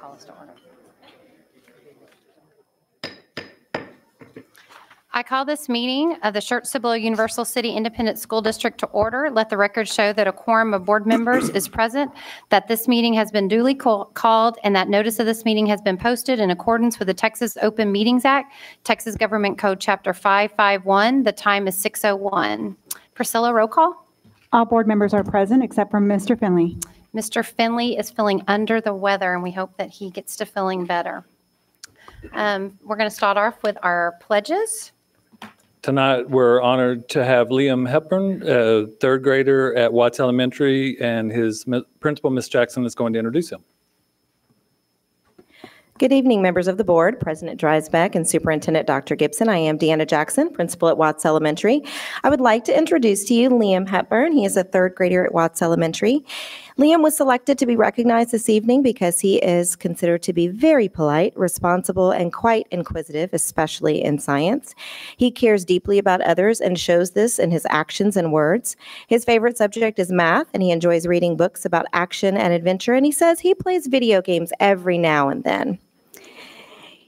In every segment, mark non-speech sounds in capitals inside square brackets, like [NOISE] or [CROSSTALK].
Call us to order. I call this meeting of the Schertz-Cibolo Universal City Independent School District to order. Let the record show that a quorum of board members is present, that this meeting has been duly call- called, and that notice of this meeting has been posted in accordance with the Texas Open Meetings Act, Texas Government Code Chapter 551. The time is 6:01. Priscilla, roll call. All board members are present except for Mr. Finley. Mr. Finley is feeling under the weather, and we hope that he gets to feeling better. Um, We're going to start off with our pledges. Tonight, we're honored to have Liam Hepburn, a third grader at Watts Elementary, and his principal, Miss Jackson, is going to introduce him. Good evening, members of the board, President Dreisbeck and Superintendent Dr. Gibson. I am Deanna Jackson, principal at Watts Elementary. I would like to introduce to you Liam Hepburn. He is a third grader at Watts Elementary. Liam was selected to be recognized this evening because he is considered to be very polite, responsible, and quite inquisitive, especially in science. He cares deeply about others and shows this in his actions and words. His favorite subject is math, and he enjoys reading books about action and adventure. And he says he plays video games every now and then.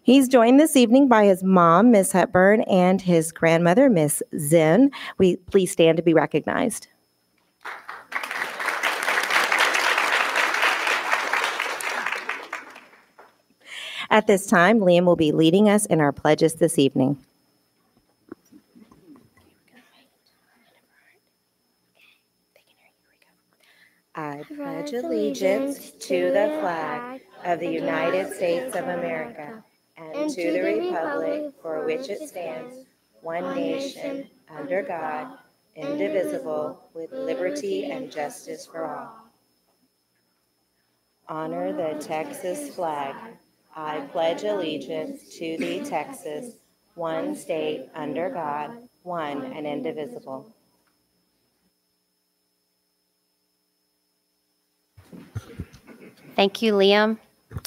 He's joined this evening by his mom, Miss Hepburn, and his grandmother, Miss Zinn. We please stand to be recognized. At this time, Liam will be leading us in our pledges this evening. I pledge allegiance to the flag of the United States of America and to the republic for which it stands, one nation, under God, indivisible, with liberty and justice for all. Honor the Texas flag. I pledge allegiance to the Texas, one state, under God, one and indivisible. Thank you, Liam. I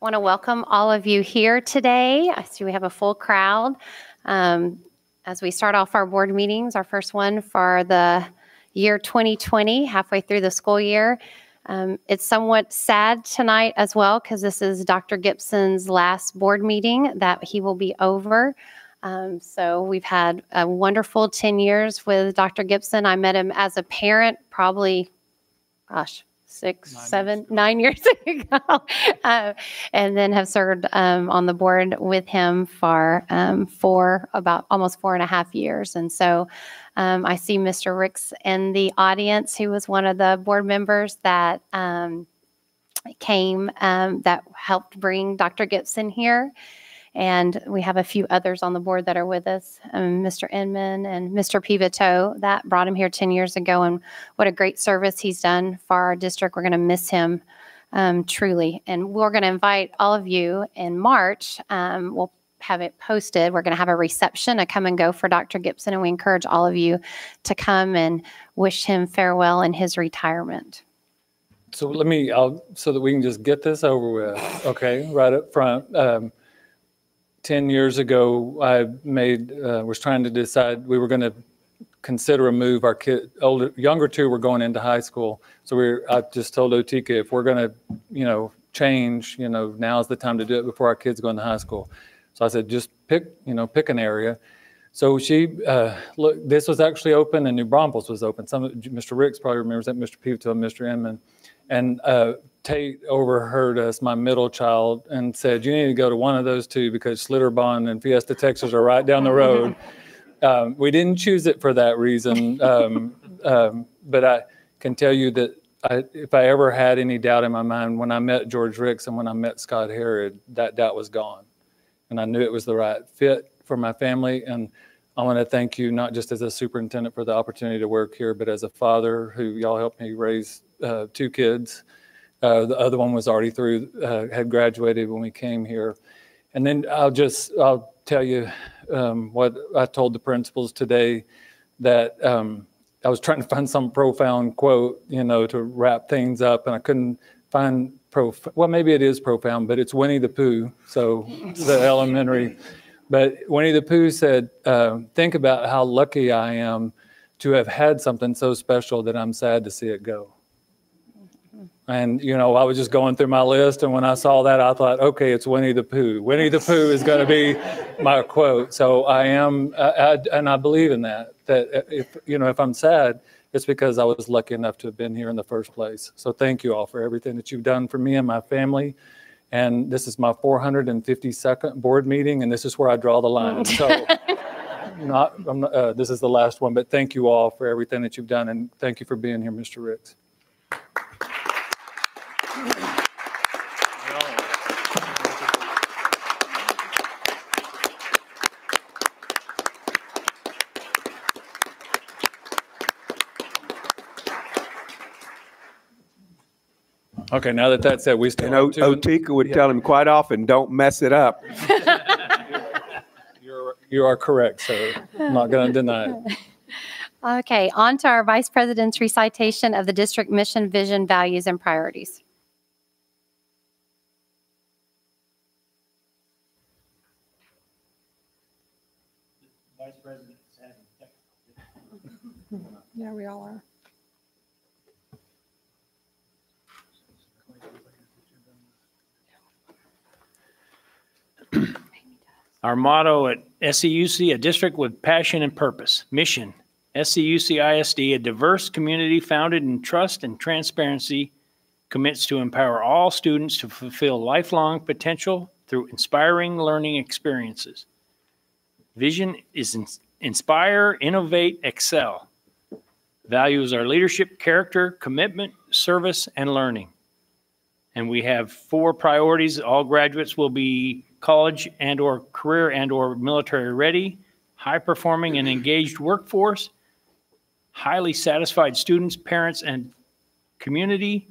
Want to welcome all of you here today. I see we have a full crowd. Um, As we start off our board meetings, our first one for the year 2020, halfway through the school year. Um, It's somewhat sad tonight as well because this is Dr. Gibson's last board meeting that he will be over. Um, So we've had a wonderful 10 years with Dr. Gibson. I met him as a parent probably, gosh, six, seven, nine years [LAUGHS] ago. Uh, and then have served um, on the board with him for um, for about almost four and a half years. And so um, I see Mr. Ricks in the audience, who was one of the board members that um, came um, that helped bring Dr. Gibson here. And we have a few others on the board that are with us, um, Mr. Inman and Mr. Pivoto, that brought him here 10 years ago. And what a great service he's done for our district. We're going to miss him um, truly. And we're going to invite all of you in March. Um, we'll have it posted. We're going to have a reception, a come and go for Dr. Gibson. And we encourage all of you to come and wish him farewell in his retirement. So let me, I'll, so that we can just get this over with, okay, right up front. Um, 10 years ago, I made, uh, was trying to decide, we were going to consider a move. Our kid, older, younger two were going into high school. So we're, I just told Otika, if we're going to, you know, change, you know, now's the time to do it before our kids go into high school. So I said, just pick, you know, pick an area. So she, uh, look, this was actually open and New Braunfels was open. Some, Mr. Ricks probably remembers that, Mr. Pivoto, and Mr. Inman. And uh, Tate overheard us, my middle child, and said, you need to go to one of those two because Schlitterbahn and Fiesta Texas are right down the [LAUGHS] road. Um, we didn't choose it for that reason. Um, [LAUGHS] um, but I can tell you that I, if I ever had any doubt in my mind, when I met George Ricks and when I met Scott Herod, that doubt was gone. And I knew it was the right fit for my family. And I want to thank you, not just as a superintendent for the opportunity to work here, but as a father who y'all helped me raise uh, two kids. Uh, the other one was already through, uh, had graduated when we came here. And then I'll just, I'll tell you um, what I told the principals today that um, I was trying to find some profound quote, you know, to wrap things up, and I couldn't find prof. Well, maybe it is profound, but it's Winnie the Pooh, so the [LAUGHS] elementary. But Winnie the Pooh said, uh, "Think about how lucky I am to have had something so special that I'm sad to see it go." And, you know, I was just going through my list, and when I saw that, I thought, okay, it's Winnie the Pooh. Winnie the Pooh is going to be [LAUGHS] my quote. So I am, I, I, and I believe in that. That if you know, if I'm sad, it's because I was lucky enough to have been here in the first place. So thank you all for everything that you've done for me and my family. And this is my 452nd board meeting, and this is where I draw the line. So, [LAUGHS] not, I'm not uh, this is the last one, but thank you all for everything that you've done, and thank you for being here, Mr. Ricks. Okay, now that that's said, we still And O- have two. Otika would tell him quite often, don't mess it up. [LAUGHS] You're, you are correct, sir. I'm not going to deny it. [LAUGHS] Okay, on to our Vice President's recitation of the district mission, vision, values, and priorities. Vice president, yeah, [LAUGHS] we all are. Our motto at SCUC, a district with passion and purpose. Mission, SCUC ISD, a diverse community founded in trust and transparency, commits to empower all students to fulfill lifelong potential through inspiring learning experiences. Vision is ins- inspire, innovate, excel. Values are leadership, character, commitment, service, and learning. And we have four priorities. All graduates will be college and or career and or military ready, high performing and engaged workforce, highly satisfied students, parents, and community,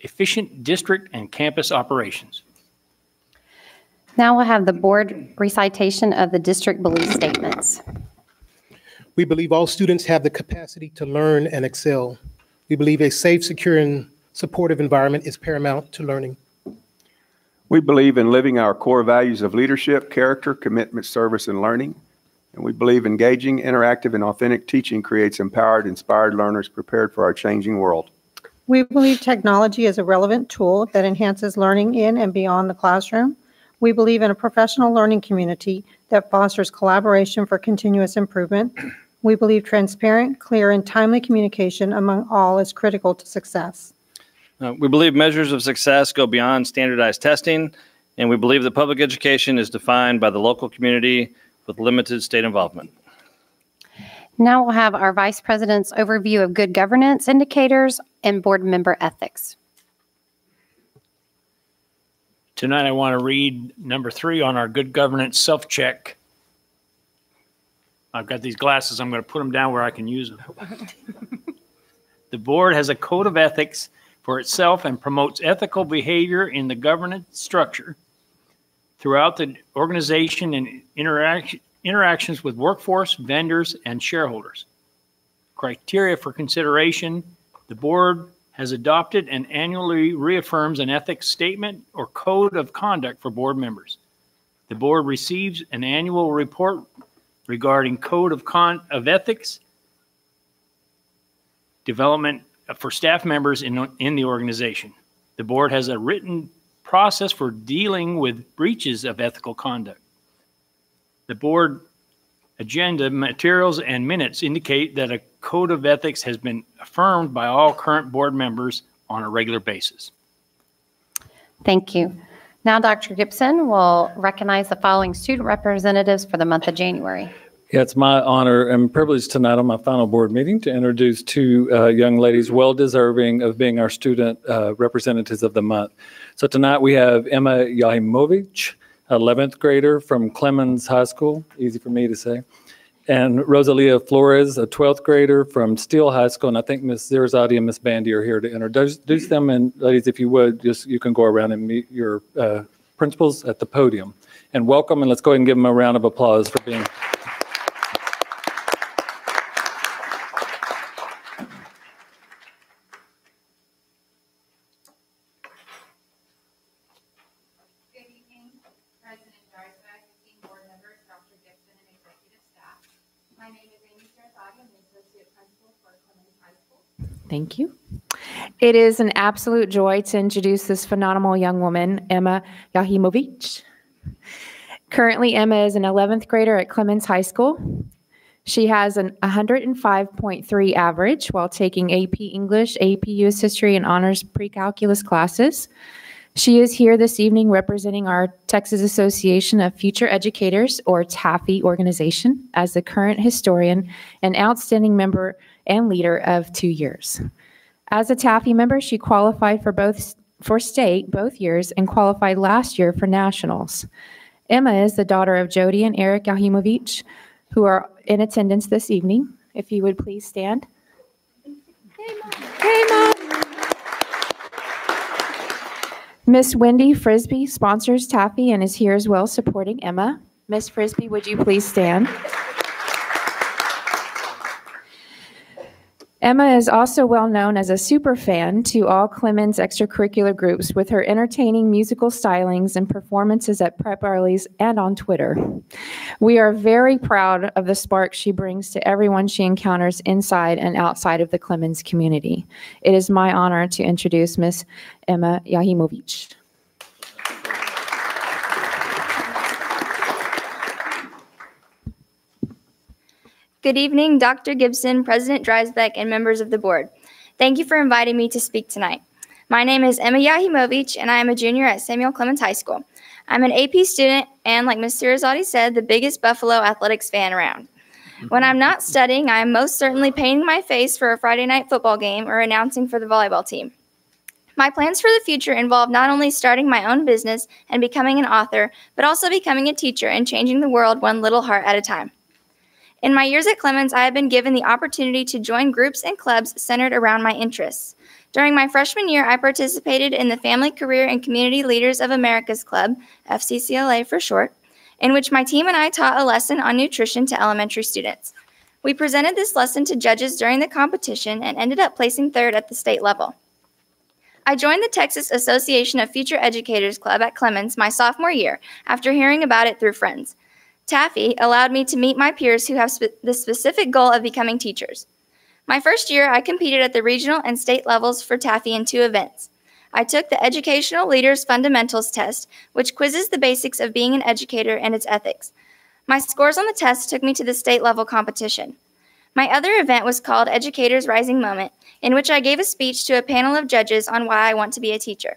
efficient district and campus operations. Now we'll have the board recitation of the district belief statements. We believe all students have the capacity to learn and excel. We believe a safe, secure, and supportive environment is paramount to learning. We believe in living our core values of leadership, character, commitment, service, and learning. And we believe engaging, interactive, and authentic teaching creates empowered, inspired learners prepared for our changing world. We believe technology is a relevant tool that enhances learning in and beyond the classroom. We believe in a professional learning community that fosters collaboration for continuous improvement. We believe transparent, clear, and timely communication among all is critical to success. Uh, We believe measures of success go beyond standardized testing, and we believe that public education is defined by the local community with limited state involvement. Now we'll have our Vice President's overview of good governance indicators and board member ethics. Tonight, I want to read number three on our good governance self-check. I've got these glasses, I'm going to put them down where I can use them. [LAUGHS] The board has a code of ethics for itself and promotes ethical behavior in the governance structure throughout the organization and interaction, interactions with workforce, vendors, and shareholders. Criteria for consideration, the board has adopted and annually reaffirms an ethics statement or code of conduct for board members. The board receives an annual report regarding code of of ethics development for staff members in, in the organization. The board has a written process for dealing with breaches of ethical conduct. The board agenda, materials, and minutes indicate that a code of ethics has been affirmed by all current board members on a regular basis. Thank you. Now Dr. Gibson will recognize the following student representatives for the month of January. Yeah, it's my honor and privilege tonight on my final board meeting to introduce two uh, young ladies well deserving of being our student uh, representatives of the month. So tonight we have Emma Yahimovich, 11th grader from Clemens High School, easy for me to say, and Rosalia Flores, a 12th grader from Steele High School. And I think Ms. Zirzadi and Ms. Bandy are here to introduce them. And ladies, if you would, just you can go around and meet your uh, principals at the podium. And welcome, and let's go ahead and give them a round of applause for being. Good evening, President Dreisbach, esteemed board members, Dr. Gibson, and executive staff. My name is Amy Sarazadi, I'm the associate principal for Clemens High School. Thank you. It is an absolute joy to introduce this phenomenal young woman, Emma Yahimovich. Currently, Emma is an 11th grader at Clemens High School. She has an 105.3 average while taking AP English, AP US History, and Honors Pre-Calculus classes. She is here this evening representing our Texas Association of Future Educators, or TAFE organization, as the current historian and outstanding member and leader of two years. As a TAFE member, she qualified for both for state both years and qualified last year for nationals. Emma is the daughter of Jody and Eric Yahimovich, who are in attendance this evening. If you would please stand. Hey, Mom. Hey, Mom. Miss Wendy Frisbee sponsors TAFE and is here as well supporting Emma. Miss Frisbee, would you please stand? Emma is also well known as a super fan to all Clemens extracurricular groups with her entertaining musical stylings and performances at prep rallies and on Twitter. We are very proud of the spark she brings to everyone she encounters inside and outside of the Clemens community. It is my honor to introduce Miss Emma Yahimovich. Good evening, Dr. Gibson, President Dreisbeck, and members of the board. Thank you for inviting me to speak tonight. My name is Emma Yahimovich, and I am a junior at Samuel Clemens High School. I'm an AP student, and like Ms. Sirazade said, the biggest Buffalo athletics fan around. When I'm not studying, I am most certainly painting my face for a Friday night football game or announcing for the volleyball team. My plans for the future involve not only starting my own business and becoming an author, but also becoming a teacher and changing the world one little heart at a time. In my years at Clemens, I have been given the opportunity to join groups and clubs centered around my interests. During my freshman year, I participated in the Family, Career, and Community Leaders of America's Club, FCCLA for short, in which my team and I taught a lesson on nutrition to elementary students. We presented this lesson to judges during the competition and ended up placing third at the state level. I joined the Texas Association of Future Educators Club at Clemens my sophomore year after hearing about it through friends. TAFE allowed me to meet my peers who have spe- the specific goal of becoming teachers. My first year, I competed at the regional and state levels for TAFE in two events. I took the Educational Leaders Fundamentals test, which quizzes the basics of being an educator and its ethics. My scores on the test took me to the state level competition. My other event was called Educators Rising Moment, in which I gave a speech to a panel of judges on why I want to be a teacher.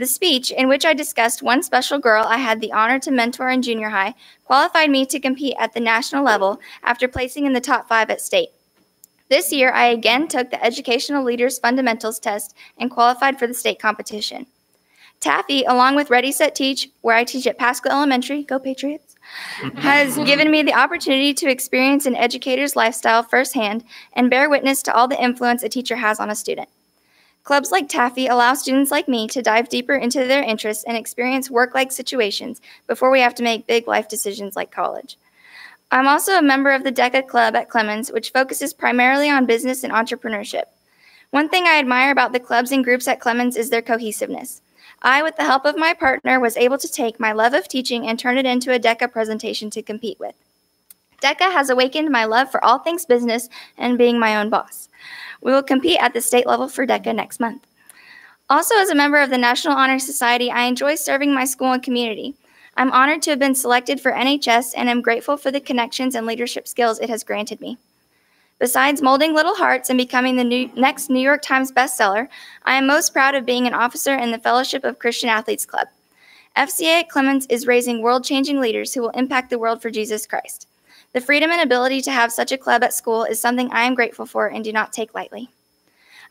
The speech, in which I discussed one special girl I had the honor to mentor in junior high, qualified me to compete at the national level after placing in the top five at state. This year, I again took the Educational Leaders Fundamentals test and qualified for the state competition. TAFE, along with Ready Set Teach, where I teach at Paschal Elementary, go Patriots, [LAUGHS] has given me the opportunity to experience an educator's lifestyle firsthand and bear witness to all the influence a teacher has on a student. Clubs like TAFE allow students like me to dive deeper into their interests and experience work like situations before we have to make big life decisions like college. I'm also a member of the DECA Club at Clemens, which focuses primarily on business and entrepreneurship. One thing I admire about the clubs and groups at Clemens is their cohesiveness. I, with the help of my partner, was able to take my love of teaching and turn it into a DECA presentation to compete with. DECA has awakened my love for all things business and being my own boss. We will compete at the state level for DECA next month. Also, as a member of the National Honor Society, I enjoy serving my school and community. I'm honored to have been selected for NHS and am grateful for the connections and leadership skills it has granted me. Besides molding little hearts and becoming the new, next New York Times bestseller, I am most proud of being an officer in the Fellowship of Christian Athletes Club. FCA at Clemens is raising world changing leaders who will impact the world for Jesus Christ. The freedom and ability to have such a club at school is something I am grateful for and do not take lightly.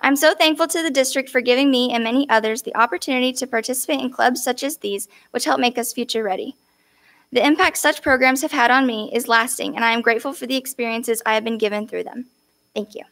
I'm so thankful to the district for giving me and many others the opportunity to participate in clubs such as these, which help make us future ready. The impact such programs have had on me is lasting, and I am grateful for the experiences I have been given through them. Thank you.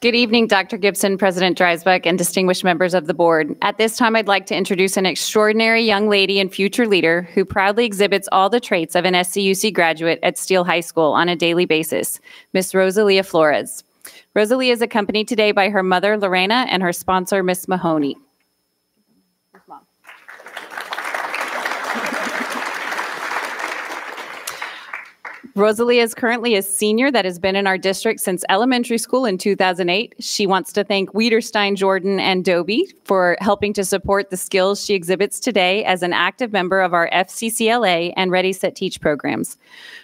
Good evening, Dr. Gibson, President Dreisbach, and distinguished members of the board. At this time, I'd like to introduce an extraordinary young lady and future leader who proudly exhibits all the traits of an SCUC graduate at Steele High School on a daily basis, Miss Rosalia Flores. Rosalia is accompanied today by her mother, Lorena, and her sponsor, Miss Mahoney. Rosalia is currently a senior that has been in our district since elementary school in 2008. She wants to thank Wiederstein, Jordan, and Dobie for helping to support the skills she exhibits today as an active member of our FCCLA and Ready, Set, Teach programs.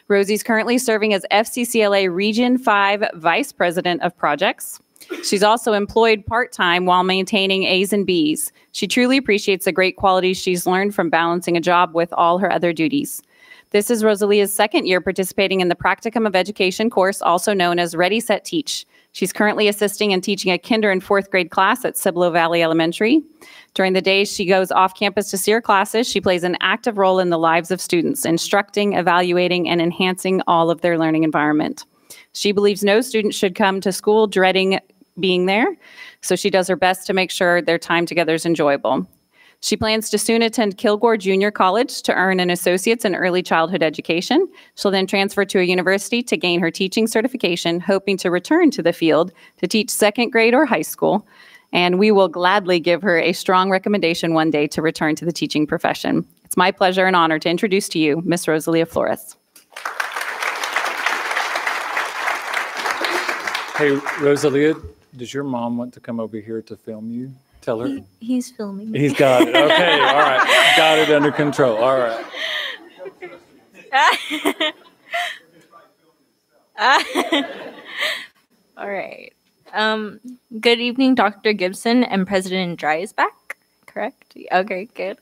Rosie's currently serving as FCCLA Region 5 Vice President of Projects. She's also employed part time while maintaining A's and B's. She truly appreciates the great qualities she's learned from balancing a job with all her other duties. This is Rosalia's second year participating in the Practicum of Education course, also known as Ready, Set, Teach. She's currently assisting and teaching a kinder and fourth grade class at Cibolo Valley Elementary. During the day, she goes off campus to see her classes, she plays an active role in the lives of students, instructing, evaluating, and enhancing all of their learning environment. She believes no student should come to school dreading being there, so she does her best to make sure their time together is enjoyable. She plans to soon attend Kilgore Junior College to earn an associate's in early childhood education. She'll then transfer to a university to gain her teaching certification, hoping to return to the field to teach second grade or high school. And we will gladly give her a strong recommendation one day to return to the teaching profession. It's my pleasure and honor to introduce to you Miss Rosalia Flores. Hey, Rosalia, does your mom want to come over here to film you? Tell her. He's filming. He's got it. Okay, [LAUGHS] all right. Got it under control. All right. [LAUGHS] All right. Um, good evening, Dr. Gibson and President Dreisbach. Correct? Okay, good.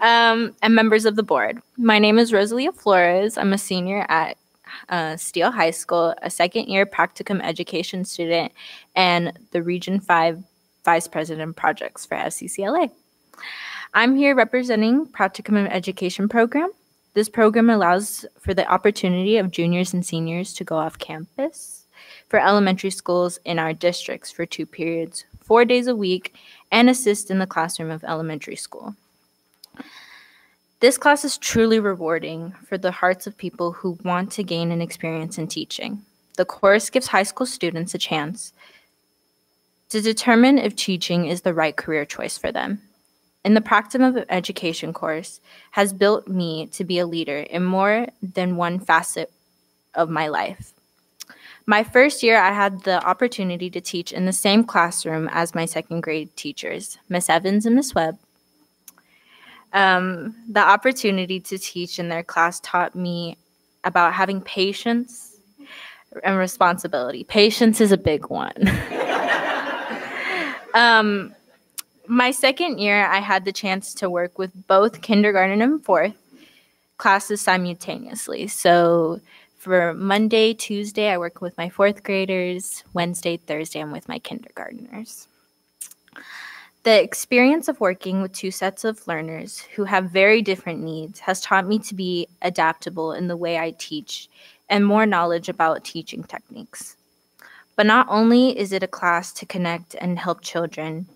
Um, and members of the board. My name is Rosalia Flores. I'm a senior at uh, Steele High School, a second year practicum education student, and the Region 5 Vice President Projects for FCCLA. I'm here representing Practicum Education Program. This program allows for the opportunity of juniors and seniors to go off campus for elementary schools in our districts for two periods, four days a week, and assist in the classroom of elementary school. This class is truly rewarding for the hearts of people who want to gain an experience in teaching. The course gives high school students a chance to determine if teaching is the right career choice for them. In the Practicum of Education course has built me to be a leader in more than one facet of my life. My first year, I had the opportunity to teach in the same classroom as my second grade teachers, Miss Evans and Miss Webb. Um, the opportunity to teach in their class taught me about having patience and responsibility. Patience is a big one. [LAUGHS] um, my second year, I had the chance to work with both kindergarten and fourth classes simultaneously. So for Monday, Tuesday, I work with my fourth graders. Wednesday, Thursday, I'm with my kindergartners. The experience of working with two sets of learners who have very different needs has taught me to be adaptable in the way I teach and more knowledge about teaching techniques. But not only is it a class to connect and help children,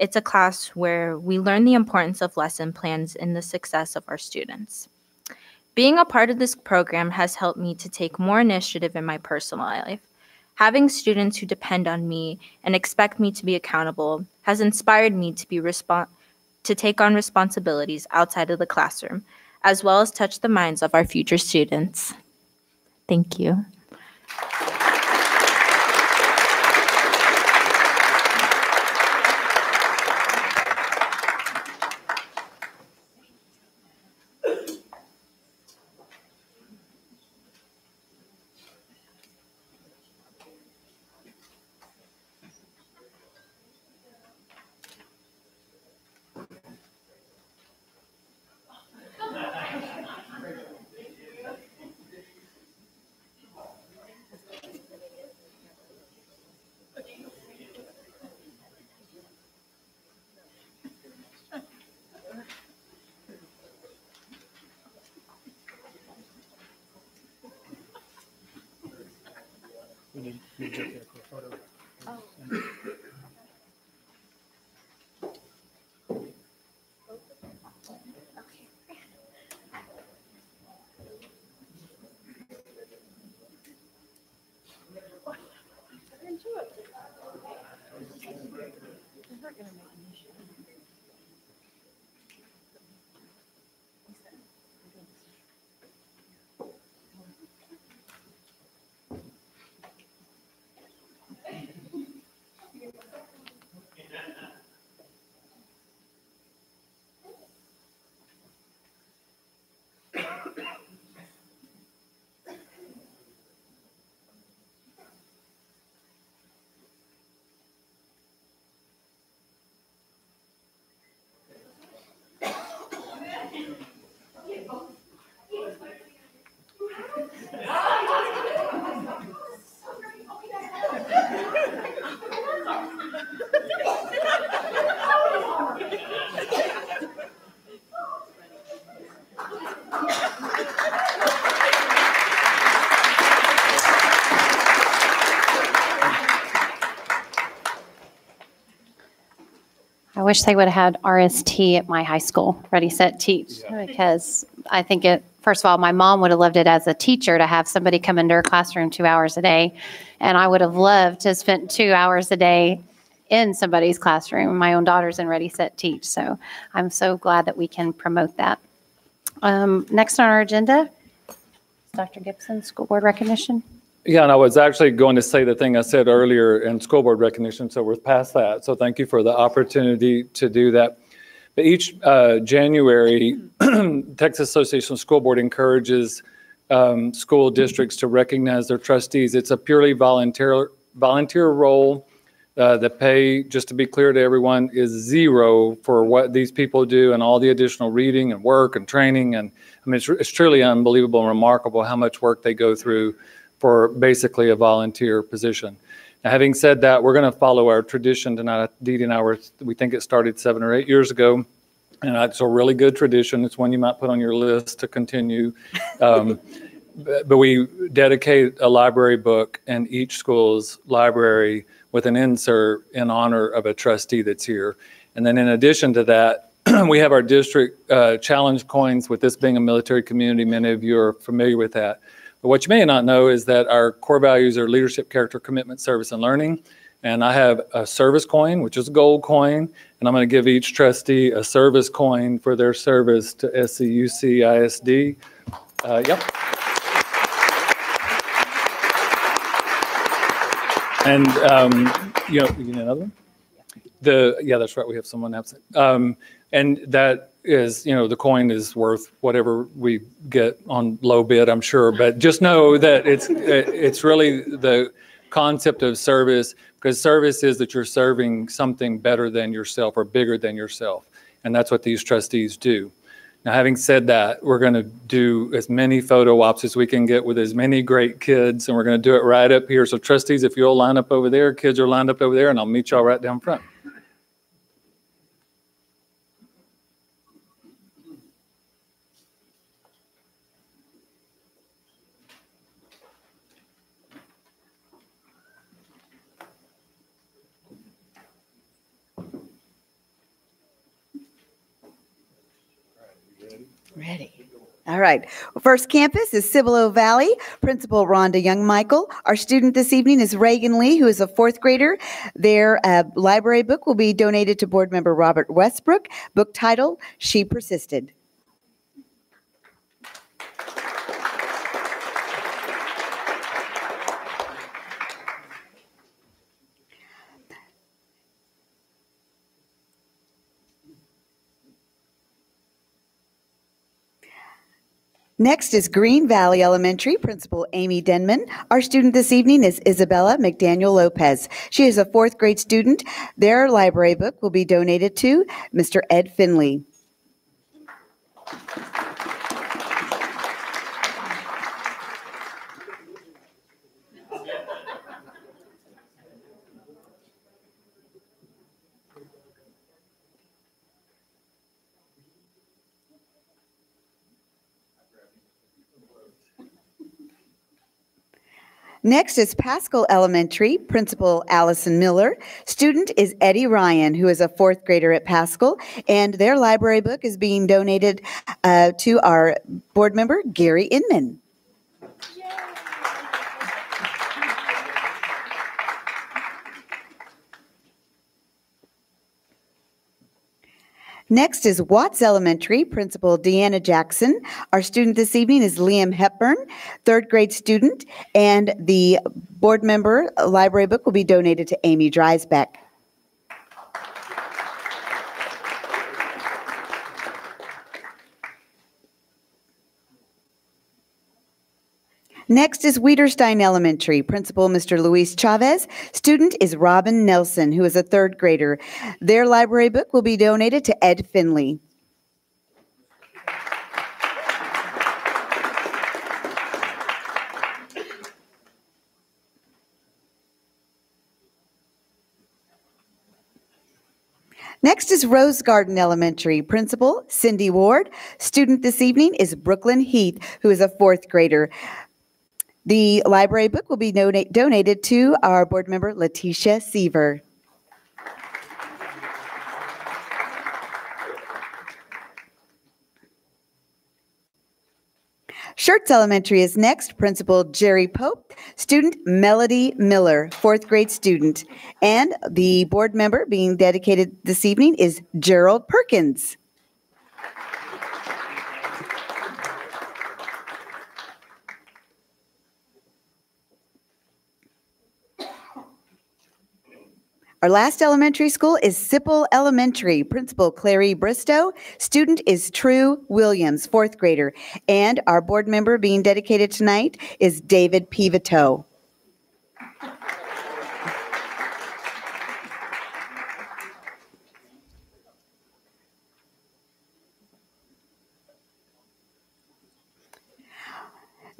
it's a class where we learn the importance of lesson plans in the success of our students. Being a part of this program has helped me to take more initiative in my personal life. Having students who depend on me and expect me to be accountable has inspired me to be respon- to take on responsibilities outside of the classroom, as well as touch the minds of our future students. Thank you. Wish they would have had RST at my high school, Ready, Set, Teach, because I think it, first of all, my mom would have loved it as a teacher to have somebody come into her classroom two hours a day. And I would have loved to spend two hours a day in somebody's classroom. My own daughter's in Ready, Set, Teach. So I'm so glad that we can promote that. Um, next on our agenda, Dr. Gibson, school board recognition. Yeah, and I was actually going to say the thing I said earlier in school board recognition, so we're past that. So thank you for the opportunity to do that. But each uh, January, [CLEARS THROAT] Texas Association of School Board encourages um, school districts to recognize their trustees. It's a purely volunteer volunteer role. Uh, the pay, just to be clear to everyone, is zero for what these people do and all the additional reading and work and training. And I mean, it's, it's truly unbelievable and remarkable how much work they go through for basically a volunteer position. Now, having said that, we're going to follow our tradition tonight. Dee and I were, we think it started seven or eight years ago. And it's a really good tradition. It's one you might put on your list to continue. [LAUGHS] Um, but but we dedicate a library book in each school's library with an insert in honor of a trustee that's here. And then in addition to that, [CLEARS THROAT] we have our district uh, challenge coins with this being a military community. Many of you are familiar with that. But what you may not know is that our core values are leadership, character, commitment, service, and learning. And I have a service coin, which is a gold coin, and I'm going to give each trustee a service coin for their service to SCUC ISD. Uh, yep. And, um, you know, you need another one? The, yeah, that's right, we have someone absent. Um, and that is, you know, the coin is worth whatever we get on low bid, I'm sure. But just know that it's, [LAUGHS] it's really the concept of service, because service is that you're serving something better than yourself or bigger than yourself. And that's what these trustees do. Now, having said that, we're going to do as many photo ops as we can get with as many great kids, and we're going to do it right up here. So trustees, if you'll line up over there, kids are lined up over there, and I'll meet y'all right down front. All right. First campus is Cibolo Valley. Principal Rhonda Young Michael. Our student this evening is Reagan Lee, who is a fourth grader. Their uh, library book will be donated to board member Robert Westbrook. Book title, She Persisted. Next is Green Valley Elementary Principal Amy Denman. Our student this evening is Isabella McDaniel Lopez. She is a fourth grade student. Their library book will be donated to Mr. Ed Finley. Next is Paschal Elementary, Principal Allison Miller. Student is Eddie Ryan, who is a fourth grader at Paschal, and their library book is being donated uh, to our board member, Gary Inman. Next is Watts Elementary, Principal Deanna Jackson. Our student this evening is Liam Hepburn, third grade student, and the board member library book will be donated to Amy Dreisbeck. Next is Wiederstein Elementary, Principal Mr. Luis Chavez. Student is Robin Nelson, who is a third grader. Their library book will be donated to Ed Finley. Next is Rose Garden Elementary Principal Cindy Ward. Student this evening is Brooklyn Heath, who is a fourth grader. The library book will be donate, donated to our board member Letitia Seaver. Schertz Elementary is next. Principal Jerry Pope, student Melody Miller, fourth grade student. And the board member being dedicated this evening is Gerald Perkins. Our last elementary school is Sippel Elementary. Principal Clary Bristow. Student is True Williams, fourth grader. And our board member being dedicated tonight is David Pivoto.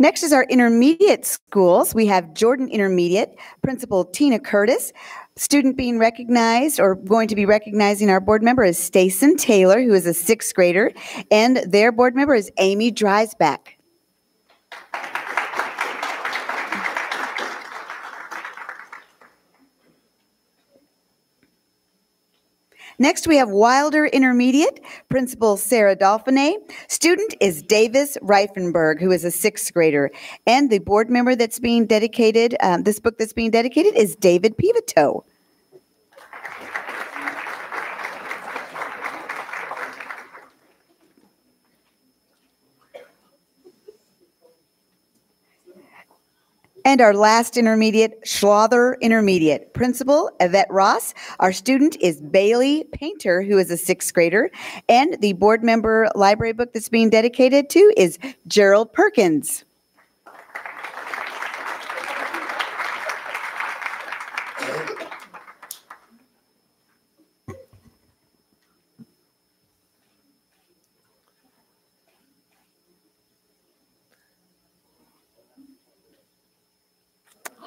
Next is our intermediate schools. We have Jordan Intermediate, Principal Tina Curtis. Student being recognized or going to be recognizing our board member is Stacen Taylor, who is a sixth grader, and their board member is Amy Dreisbach. Next, we have Wilder Intermediate, Principal Sarah Dolphinet. Student is Davis Reifenberg, who is a sixth grader. And the board member that's being dedicated, um, this book that's being dedicated is David Pivoto. And our last intermediate, Schlather Intermediate. Principal, Yvette Ross. Our student is Bailey Painter, who is a sixth grader. And the board member library book that's being dedicated to is Gerald Perkins.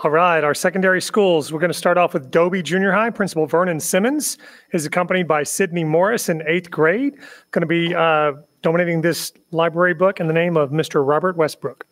All right, our secondary schools. We're going to start off with Dobie Junior High. Principal Vernon Simmons is accompanied by Sydney Morris in eighth grade. Going to be uh, this library book in the name of Mr. Robert Westbrook.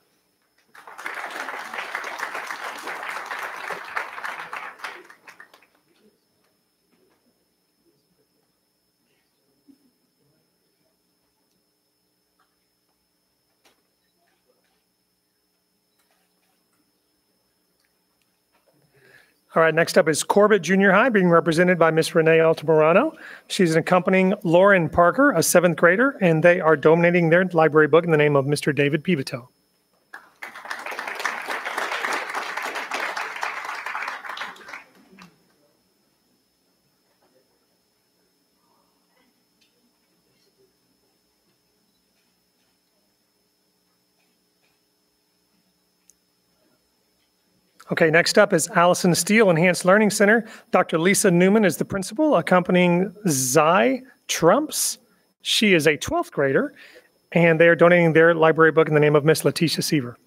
All right, next up is Corbett Junior High, being represented by Miss Renee Altamirano. She's accompanying Lauren Parker, a seventh grader, and they are dominating their library book in the name of Mr. David Pivoto. Okay, next up is Allison Steele Enhanced Learning Center. Dr. Lisa Newman is the principal, accompanying Zai Trumps. She is a 12th grader, and they are donating their library book in the name of Miss Letitia Seaver.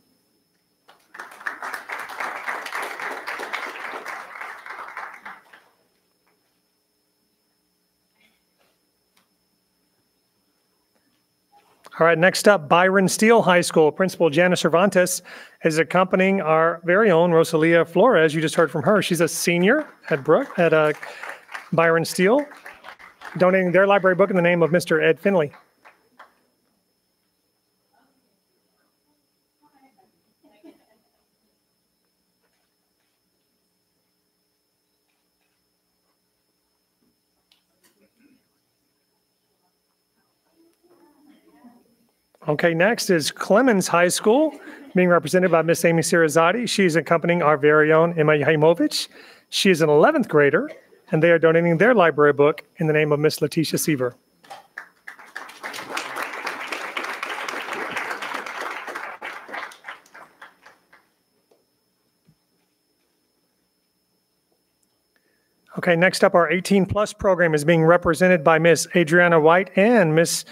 All right, next up, Byron Steele High School. Principal Janice Cervantes is accompanying our very own Rosalia Flores. You just heard from her. She's a senior at Brook, at uh, Byron Steele, donating their library book in the name of Mr. Ed Finley. Okay, next is Clemens High School, being represented by Miss Amy Sirazade. She's accompanying our very own Emma Yahimovich. She is an 11th grader, and they are donating their library book in the name of Miss Letitia Seaver. Okay, next up, our 18 plus program is being represented by Miss Adriana White and Miss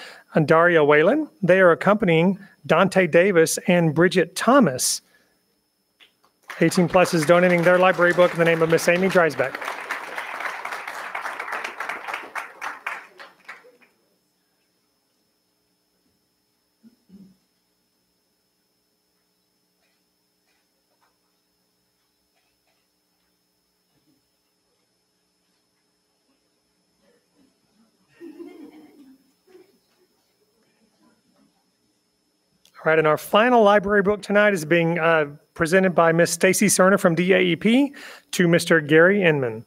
Daria Whalen. They are accompanying Dante Davis and Bridget Thomas. 18 plus is donating their library book in the name of Miss Amy Dreisbeck. All right, and our final library book tonight is being uh, presented by Miss Stacy Cerner from DAEP to Mr. Gary Inman.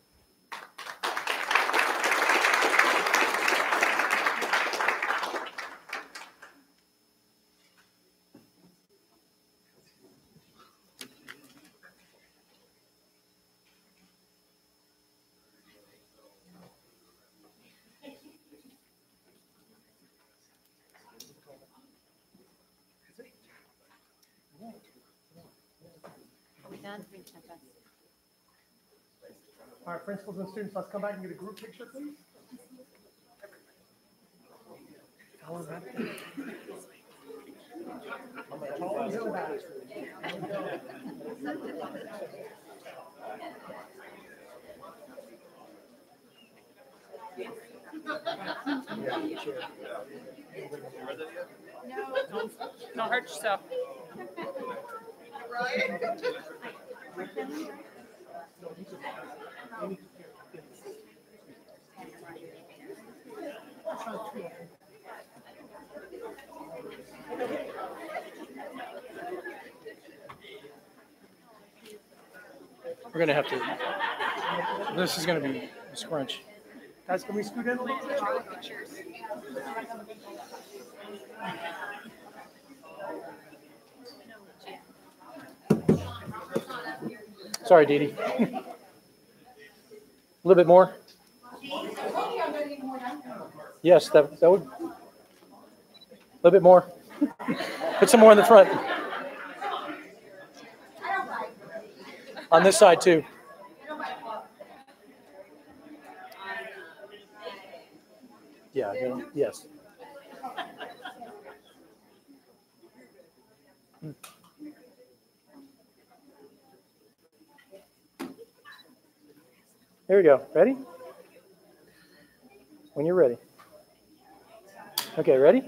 Come back and get a group picture, please. We're gonna have to, this is gonna be a scrunch. Guys, can we scoot in a little bit? Sorry, Dee Dee. A little bit more? Yes, that, that would, a little bit more. Put some more in the front. On this side too. Yeah, you know, yes. There we go. Ready? When you're ready. Okay, ready?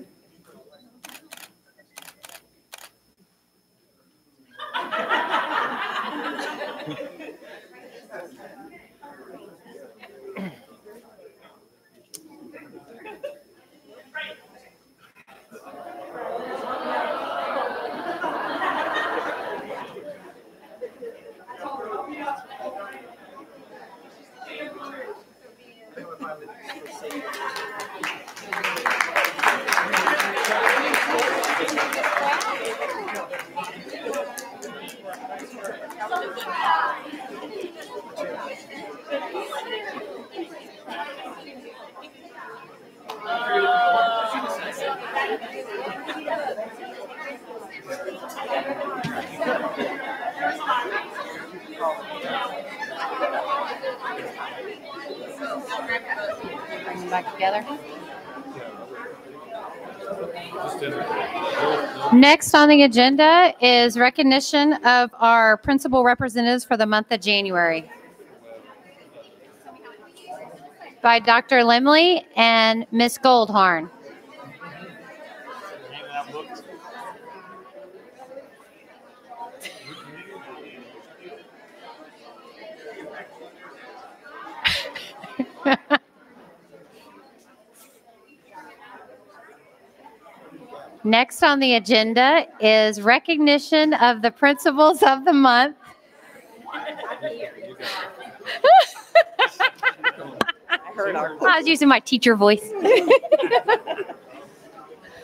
Bring them back together. Next on the agenda is recognition of our principal representatives for the month of January by Dr. Limley and Miss Goldhorn. Next on the agenda is recognition of the principals of the month. I was using my teacher voice.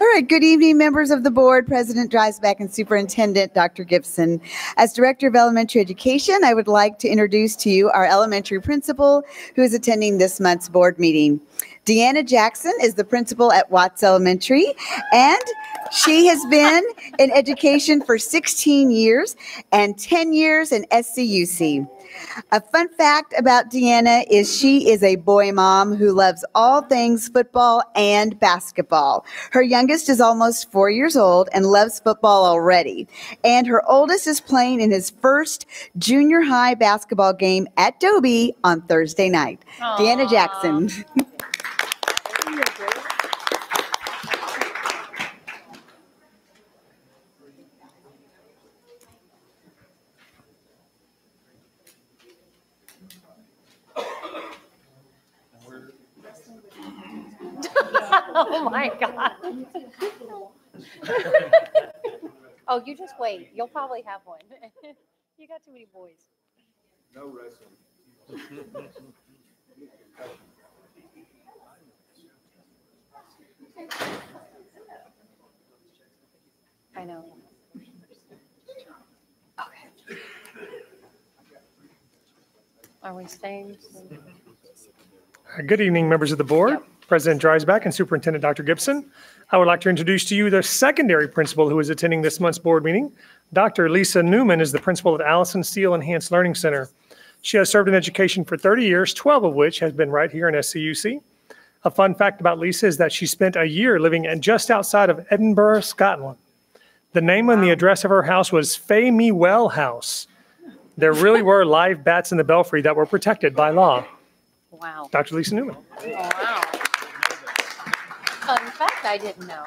All right, good evening, members of the board, President Dreisbach and Superintendent Dr. Gibson. As Director of Elementary Education, I would like to introduce to you our elementary principal who is attending this month's board meeting. Deanna Jackson is the principal at Watts Elementary, and she has been in education for 16 years and 10 years in SCUC. A fun fact about Deanna is she is a boy mom who loves all things football and basketball. Her youngest is almost four years old and loves football already. And her oldest is playing in his first junior high basketball game at Dobie on Thursday night. Deanna Jackson. [LAUGHS] my [LAUGHS] God. oh, you just wait. You'll probably have one. [LAUGHS] you got too many boys. No wrestling. I know. Okay. Are we staying? Uh, Good evening, members of the board, President Dreisbach and Superintendent Dr. Gibson. I would like to introduce to you the secondary principal who is attending this month's board meeting. Dr. Lisa Newman is the principal at Allison Steele Enhanced Learning Center. She has served in education for 30 years, 12 of which has been right here in SCUC. A fun fact about Lisa is that she spent a year living in just outside of Edinburgh, Scotland. The name and the address of her house was Fay Me Well House. There really [LAUGHS] were live bats in the belfry that were protected by law. Wow. Dr. Lisa Newman. Oh, wow. I didn't know.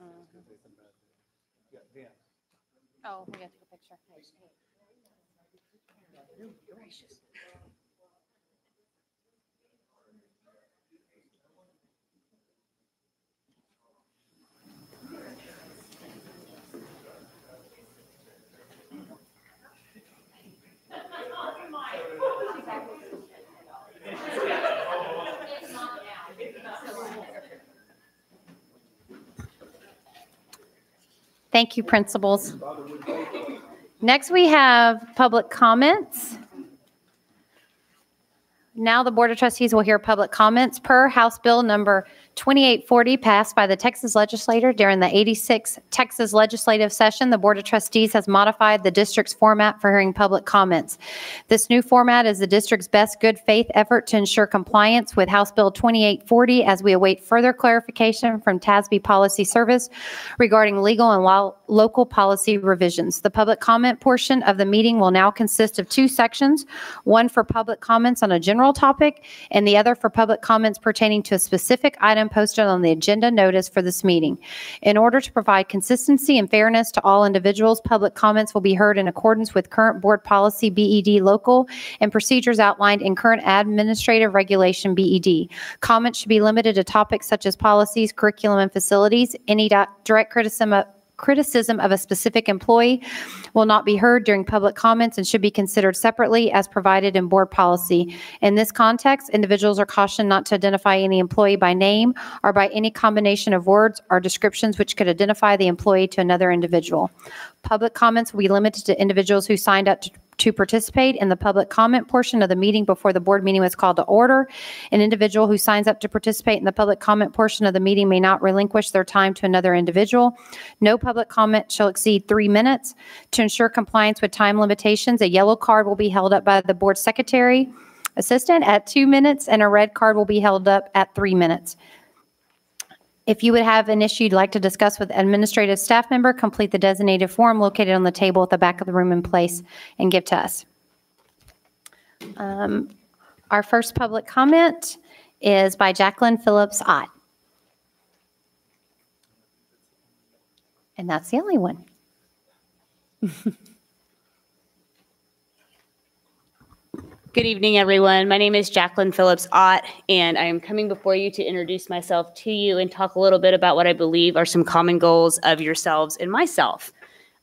I like learning that fun fact. That was interesting. Oh, we got to take a picture. Gracious. Thank you, principals. Next, we have public comments. Now the Board of Trustees will hear public comments per House Bill number 2840 passed by the Texas legislature during the 86th Texas legislative session. The Board of Trustees has modified the district's format for hearing public comments. This new format is the district's best good faith effort to ensure compliance with House Bill 2840 as we await further clarification from TASB Policy Service regarding legal and lo- local policy revisions. The public comment portion of the meeting will now consist of two sections, one for public comments on a general topic and the other for public comments pertaining to a specific item posted on the agenda notice for this meeting. In order to provide consistency and fairness to all individuals, public comments will be heard in accordance with current board policy BED local and procedures outlined in current administrative regulation BED. Comments should be limited to topics such as policies, curriculum, and facilities. Any direct criticism of criticism of a specific employee will not be heard during public comments and should be considered separately as provided in board policy. In this context, individuals are cautioned not to identify any employee by name or by any combination of words or descriptions which could identify the employee to another individual. Public comments will be limited to individuals who signed up to to participate in the public comment portion of the meeting before the board meeting was called to order. An individual who signs up to participate in the public comment portion of the meeting may not relinquish their time to another individual. No public comment shall exceed three minutes. To ensure compliance with time limitations, a yellow card will be held up by the board secretary. assistant at two minutes, and a red card will be held up at three minutes. If you would have an issue you'd like to discuss with administrative staff member, complete the designated form located on the table at the back of the room in place and give to us. Um, Our first public comment is by Jacqueline Phillips Ott. And that's the only one. [LAUGHS] Good evening, everyone. My name is Jacqueline Phillips Ott, and I am coming before you to introduce myself to you and talk a little bit about what I believe are some common goals of yourselves and myself.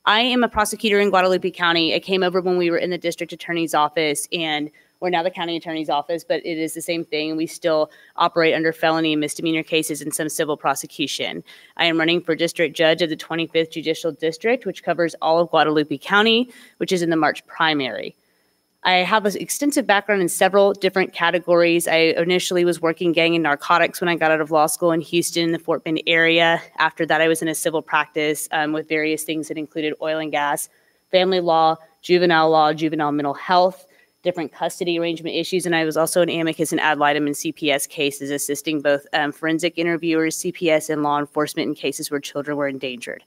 I am a prosecutor in Guadalupe County. I came over when we were in the district attorney's office, and we're now the county attorney's office, but it is the same thing. We still operate under felony and misdemeanor cases and some civil prosecution. I am running for district judge of the 25th Judicial District, which covers all of Guadalupe County, which is in the March primary. I have an extensive background in several different categories. I initially was working gang and narcotics when I got out of law school in Houston, in the Fort Bend area. After that, I was in a civil practice um, with various things that included oil and gas, family law, juvenile law, juvenile mental health, different custody arrangement issues. And I was also an amicus and ad litem in CPS cases, assisting both um, forensic interviewers, CPS, and law enforcement in cases where children were endangered.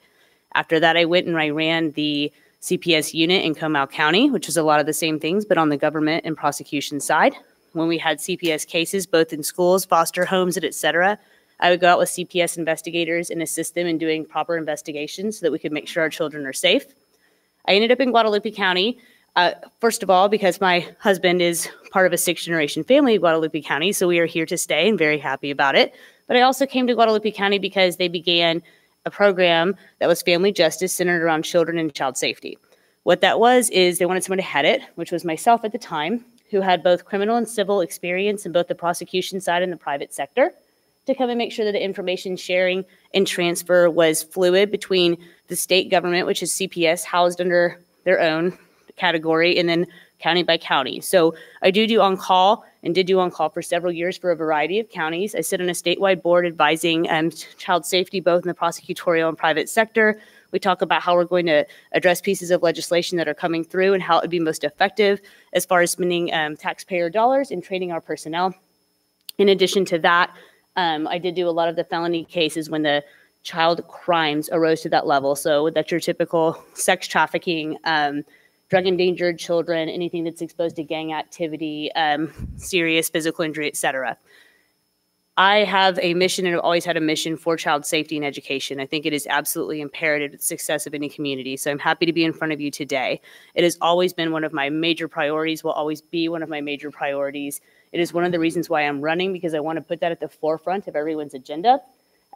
After that, I went and I ran the CPS unit in Comal County, which is a lot of the same things, but on the government and prosecution side. When we had CPS cases, both in schools, foster homes, and et cetera, I would go out with CPS investigators and assist them in doing proper investigations so that we could make sure our children are safe. I ended up in Guadalupe County, uh, first of all, because my husband is part of a six generation family in Guadalupe County, so we are here to stay and very happy about it. But I also came to Guadalupe County because they began a program that was family justice centered around children and child safety. What that was is they wanted someone to head it, which was myself at the time, who had both criminal and civil experience in both the prosecution side and the private sector, to come and make sure that the information sharing and transfer was fluid between the state government, which is CPS, housed under their own category, and then county by county. So I do do on call and did do on call for several years for a variety of counties. I sit on a statewide board advising um, child safety both in the prosecutorial and private sector. We talk about how we're going to address pieces of legislation that are coming through and how it would be most effective as far as spending um, taxpayer dollars and training our personnel. In addition to that, um, I did do a lot of the felony cases when the child crimes arose to that level. So that's your typical sex trafficking, um, drug endangered children, anything that's exposed to gang activity, um, serious physical injury, et cetera. I have a mission and have always had a mission for child safety and education. I think it is absolutely imperative to the success of any community. So I'm happy to be in front of you today. It has always been one of my major priorities, will always be one of my major priorities. It is one of the reasons why I'm running because I want to put that at the forefront of everyone's agenda.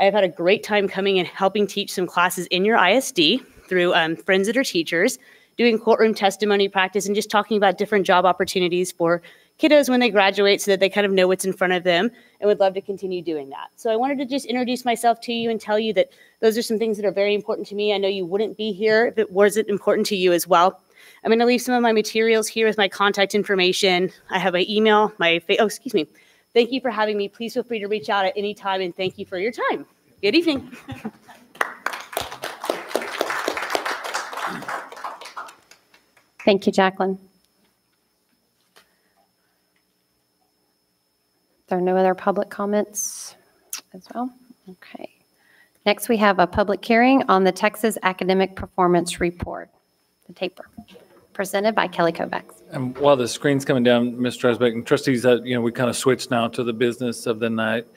I have had a great time coming and helping teach some classes in your ISD through um, friends that are teachers doing courtroom testimony practice and just talking about different job opportunities for kiddos when they graduate so that they kind of know what's in front of them and would love to continue doing that. So I wanted to just introduce myself to you and tell you that those are some things that are very important to me. I know you wouldn't be here if it wasn't important to you as well. I'm going to leave some of my materials here with my contact information. I have my email, my oh, excuse me. Thank you for having me. Please feel free to reach out at any time and thank you for your time. Good evening. [LAUGHS] Thank you, Jacqueline. There are no other public comments as well? Okay. Next, we have a public hearing on the Texas Academic Performance Report, the TAPR, presented by Kelly Kovacs. And while the screen's coming down, Mr. Dreisbach and trustees, that, you know, we kind of switched now to the business of the night.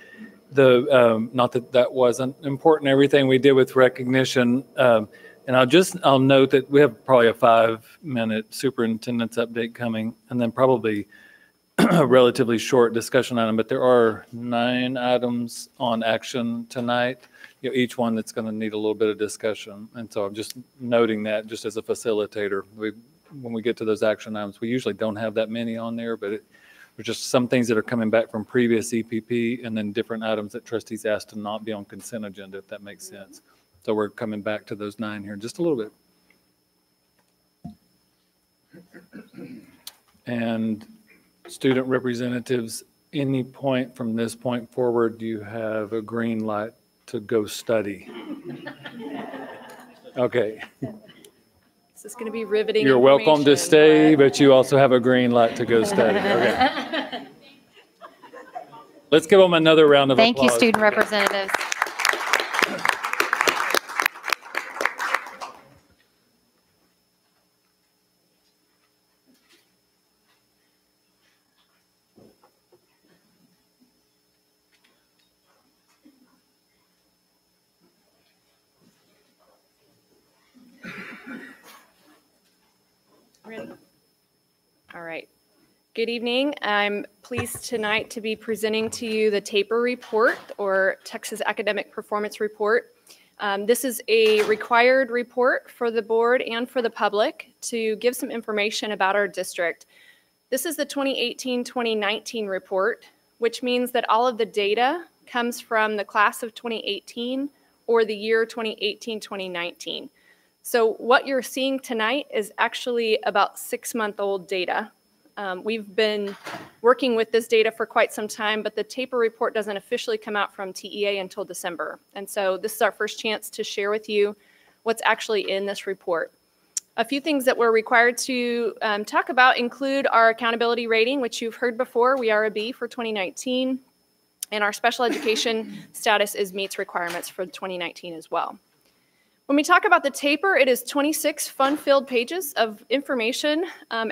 The, um, not that that wasn't important, everything we did with recognition. Um, and I'll just, I'll note that we have probably a five-minute superintendent's update coming, and then probably [CLEARS THROAT] a relatively short discussion item, but there are nine items on action tonight. You know, each one that's going to need a little bit of discussion. And so I'm just noting that just as a facilitator. We, when we get to those action items, we usually don't have that many on there, but it, there's just some things that are coming back from previous EPP and then different items that trustees asked to not be on consent agenda, if that makes sense. So we're coming back to those nine here in just a little bit. And student representatives, any point from this point forward, do you have a green light to go study? [LAUGHS] Okay. This is going to be riveting. You're welcome to stay, but you also have a green light to go study. [LAUGHS] Okay. Let's give them another round of applause. Thank you, student representatives. Ready? All right. Good evening. I'm pleased tonight to be presenting to you the TAPR report or Texas Academic Performance Report. Um, this is a required report for the board and for the public to give some information about our district. This is the 2018-2019 report, which means that all of the data comes from the class of 2018 or the year 2018-2019. So what you're seeing tonight is actually about six-month-old data. Um, we've been working with this data for quite some time, but the TAPR report doesn't officially come out from TEA until December. And so this is our first chance to share with you what's actually in this report. A few things that we're required to um, talk about include our accountability rating, which you've heard before. We are a B for 2019, and our special education [LAUGHS] status is meets requirements for 2019 as well. When we talk about the TAPR, it is 26 fun-filled pages of information, um,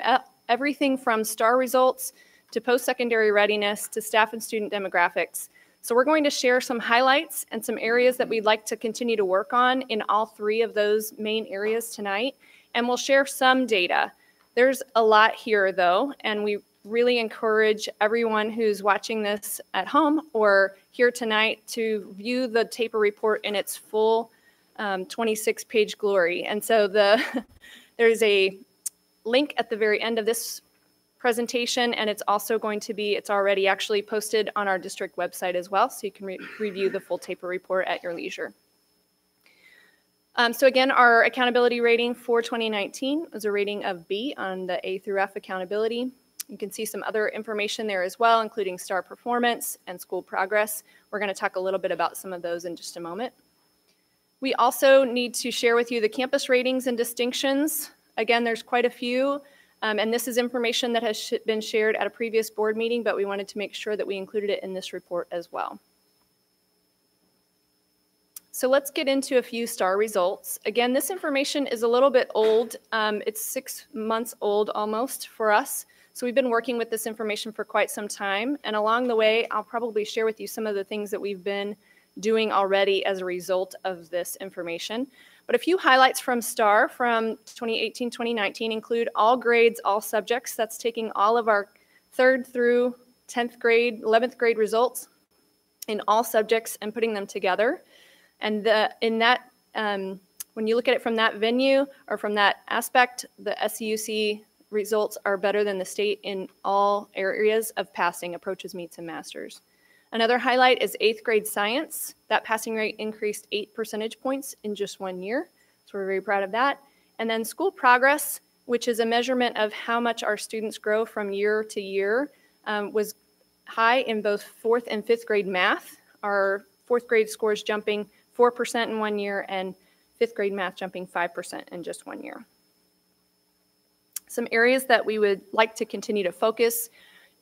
everything from STAAR results to post-secondary readiness to staff and student demographics. So we're going to share some highlights and some areas that we'd like to continue to work on in all three of those main areas tonight and we'll share some data. There's a lot here though, and we really encourage everyone who's watching this at home or here tonight to view the TAPR report in its full 26-page um, glory. And so the [LAUGHS] there's a link at the very end of this presentation, and it's also going to be, it's already actually posted on our district website as well, so you can re review the full TAPR report at your leisure. Um, so again, our accountability rating for 2019 was a rating of B on the A through F accountability. You can see some other information there as well, including STAAR performance and school progress. We're going to talk a little bit about some of those in just a moment. We also need to share with you the campus ratings and distinctions. Again, there's quite a few, um, and this is information that has sh been shared at a previous board meeting, but we wanted to make sure that we included it in this report as well. So let's get into a few STAAR results. Again, this information is a little bit old. Um, it's six months old almost for us. So we've been working with this information for quite some time. And along the way, I'll probably share with you some of the things that we've been doing already as a result of this information. But a few highlights from STAAR from 2018-2019 include all grades, all subjects. That's taking all of our third through 10th grade, 11th grade results in all subjects and putting them together. And the, in that, um, when you look at it from that venue or from that aspect, the SCUC results are better than the state in all areas of passing, approaches, meets, and masters. Another highlight is eighth grade science. That passing rate increased eight percentage points in just one year. So we're very proud of that. And then school progress, which is a measurement of how much our students grow from year to year, um, was high in both fourth and fifth grade math. Our fourth grade scores jumping 4% in one year, and fifth grade math jumping 5% in just one year. Some areas that we would like to continue to focus.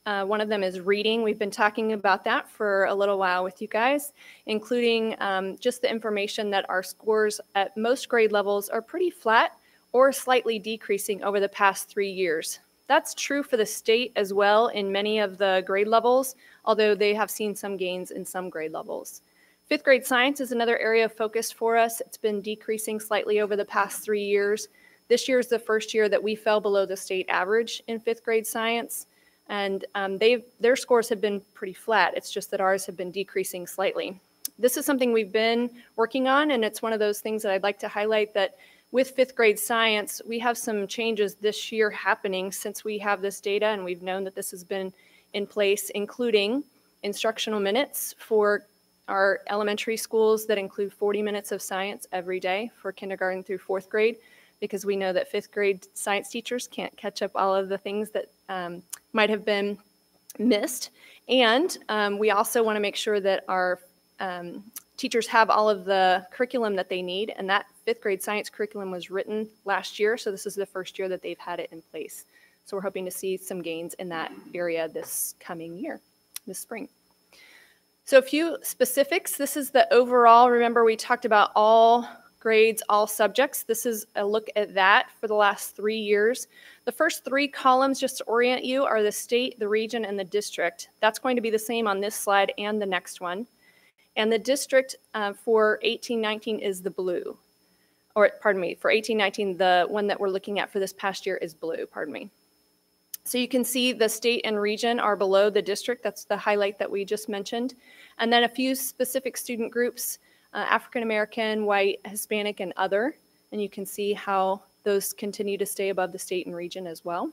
Uh, one of them is reading. We've been talking about that for a little while with you guys, including um, just the information that our scores at most grade levels are pretty flat or slightly decreasing over the past three years. That's true for the state as well in many of the grade levels, although they have seen some gains in some grade levels. Fifth grade science is another area of focus for us. It's been decreasing slightly over the past three years. This year is the first year that we fell below the state average in fifth grade science, and um, their scores have been pretty flat. It's just that ours have been decreasing slightly. This is something we've been working on, and it's one of those things that I'd like to highlight that with fifth grade science, we have some changes this year happening since we have this data, and we've known that this has been in place, including instructional minutes for our elementary schools that include 40 minutes of science every day for kindergarten through fourth grade because we know that fifth grade science teachers can't catch up all of the things that um, might have been missed. And um, we also want to make sure that our um, teachers have all of the curriculum that they need. And that fifth grade science curriculum was written last year. So this is the first year that they've had it in place. So we're hoping to see some gains in that area this coming year, this spring. So a few specifics. This is the overall. Remember, we talked about all grades, all subjects. This is a look at that for the last three years. The first three columns, just to orient you, are the state, the region, and the district. That's going to be the same on this slide and the next one. And the district uh, for 1819 is the blue. Or, pardon me, for 1819, the one that we're looking at for this past year is blue, pardon me. So you can see the state and region are below the district. That's the highlight that we just mentioned. And then a few specific student groups, uh, African American, white, Hispanic, and other. And you can see how those continue to stay above the state and region as well.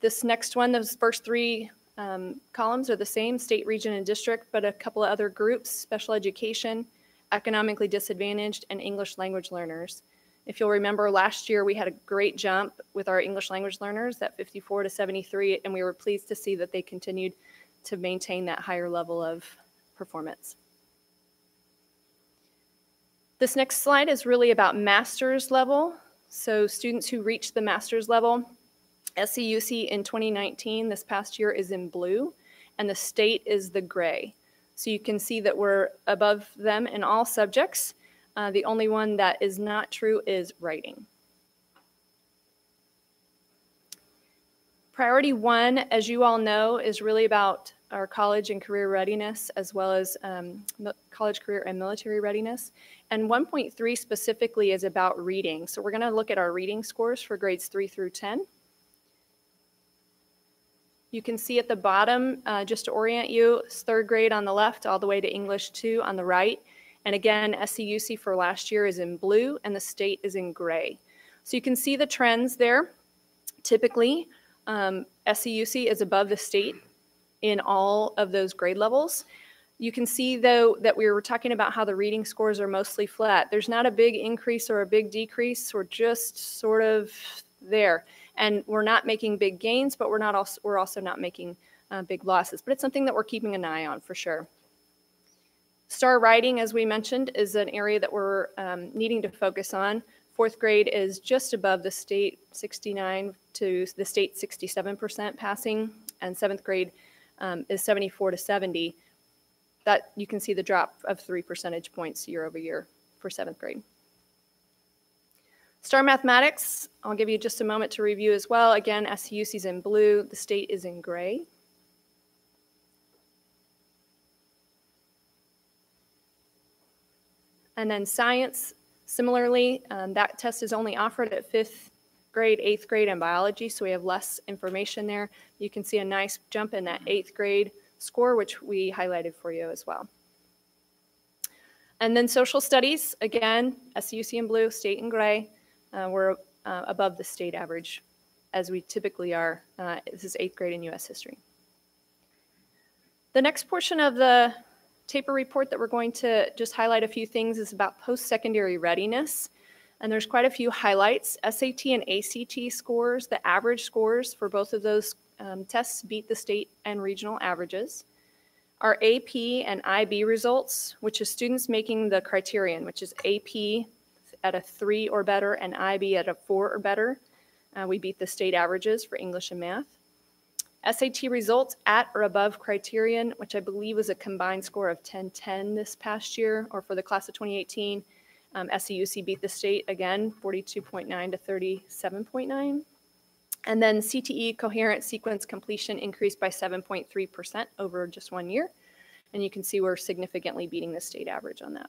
This next one, those first three um, columns are the same, state, region, and district, but a couple of other groups, special education, economically disadvantaged, and English language learners. If you'll remember last year, we had a great jump with our English language learners at 54 to 73, and we were pleased to see that they continued to maintain that higher level of performance. This next slide is really about master's level. So students who reach the master's level, SCUC in 2019, this past year, is in blue, and the state is the gray. So you can see that we're above them in all subjects. Uh, the only one that is not true is writing. Priority one, as you all know, is really about our college and career readiness, as well as um, college, career, and military readiness. And 1.3 specifically is about reading. So we're going to look at our reading scores for grades 3 through 10. You can see at the bottom, uh, just to orient you, third grade on the left, all the way to English 2 on the right. And again, SCUC for last year is in blue and the state is in gray. So you can see the trends there. Typically, um, SCUC is above the state in all of those grade levels. You can see, though, that we were talking about how the reading scores are mostly flat. There's not a big increase or a big decrease. We're just sort of there. And we're not making big gains, but we're, not also, we're also not making uh, big losses. But it's something that we're keeping an eye on for sure. STAAR writing, as we mentioned, is an area that we're um, needing to focus on. Fourth grade is just above the state 69 to the state 67% passing, and seventh grade um, is 74 to 70. That you can see the drop of three percentage points year over year for seventh grade. STAAR mathematics, I'll give you just a moment to review as well. Again, SCUC is in blue, the state is in gray. And then science, similarly, um, that test is only offered at fifth grade, eighth grade, and biology, so we have less information there. You can see a nice jump in that eighth grade score, which we highlighted for you as well. And then social studies, again, SCUC in blue, state in gray. Uh, we're uh, above the state average, as we typically are. Uh, this is eighth grade in U.S. history. The next portion of the TAPR report that we're going to just highlight a few things is about post-secondary readiness. And there's quite a few highlights. SAT and ACT scores, the average scores for both of those um, tests beat the state and regional averages. Our AP and IB results, which is students making the criterion, which is AP at a three or better and IB at a four or better. Uh, we beat the state averages for English and math. SAT results at or above criterion, which I believe was a combined score of 1010 this past year, or for the class of 2018. Um, SCUC beat the state again, 42.9 to 37.9. And then CTE coherent sequence completion increased by 7.3% over just one year. And you can see we're significantly beating the state average on that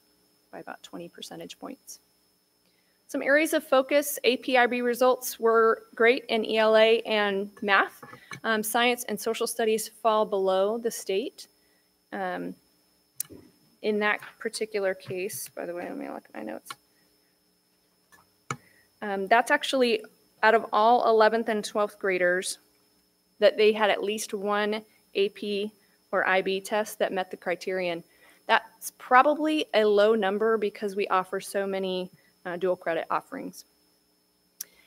by about 20 percentage points. Some areas of focus, APIB results were great in ELA and math. Um, science and social studies fall below the state. Um, in that particular case, by the way, let me look at my notes. Um, that's actually out of all 11th and 12th graders that they had at least one AP or IB test that met the criterion. That's probably a low number because we offer so many uh, dual credit offerings.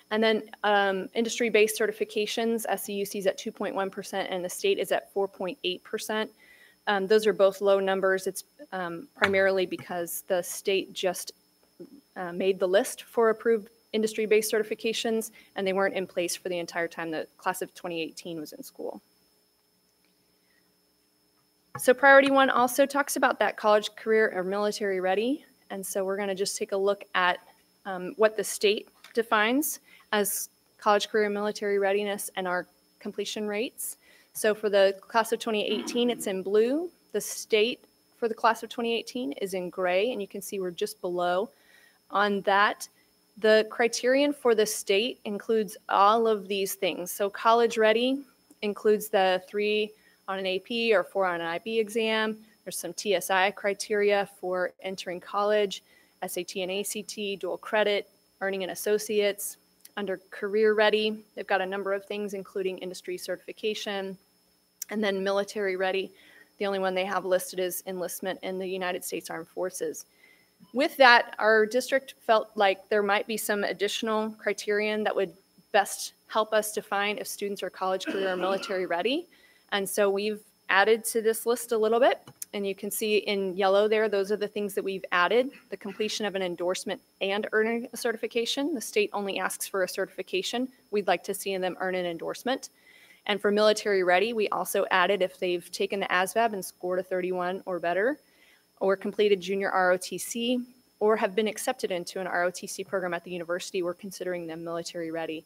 And then um, industry-based certifications, SCUC is at 2.1% and the state is at 4.8%. Um, those are both low numbers. It's um, primarily because the state just uh, made the list for approved industry-based certifications and they weren't in place for the entire time the class of 2018 was in school. So priority one also talks about that college career or military ready. And so we're going to just take a look at um, what the state defines as college career military readiness and our completion rates. So for the class of 2018, it's in blue. The state for the class of 2018 is in gray, and you can see we're just below on that. The criterion for the state includes all of these things. So college ready includes the three on an AP or four on an IB exam. There's some TSI criteria for entering college, SAT and ACT, dual credit, earning an associate's. Under career ready, they've got a number of things, including industry certification, and then military ready. The only one they have listed is enlistment in the United States Armed Forces. With that, our district felt like there might be some additional criterion that would best help us define if students are college, career, or military ready. And so we've added to this list a little bit. And you can see in yellow there, those are the things that we've added. The completion of an endorsement and earning a certification. The state only asks for a certification. We'd like to see them earn an endorsement. And for military ready, we also added if they've taken the ASVAB and scored a 31 or better, or completed junior ROTC, or have been accepted into an ROTC program at the university, we're considering them military ready.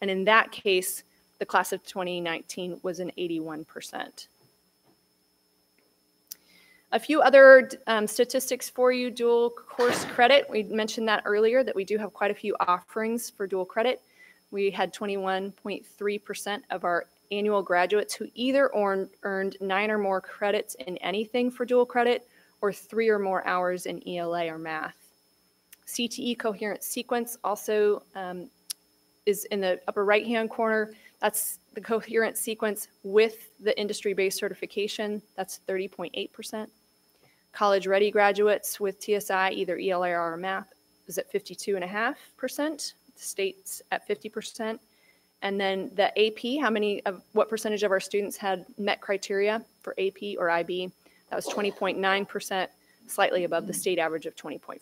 And in that case, the class of 2019 was an 81%. A few other um, statistics for you, dual course credit. We mentioned that earlier, that we do have quite a few offerings for dual credit. We had 21.3% of our annual graduates who either earned, nine or more credits in anything for dual credit or three or more hours in ELA or math. CTE coherent sequence also um, is in the upper right-hand corner. That's the coherent sequence with the industry-based certification. That's 30.8%. College ready graduates with TSI, either ELA or math, is at 52.5%. The state's at 50%. And then the AP, how many of what percentage of our students had met criteria for AP or IB? That was 20.9%, slightly above the state average of 20.4.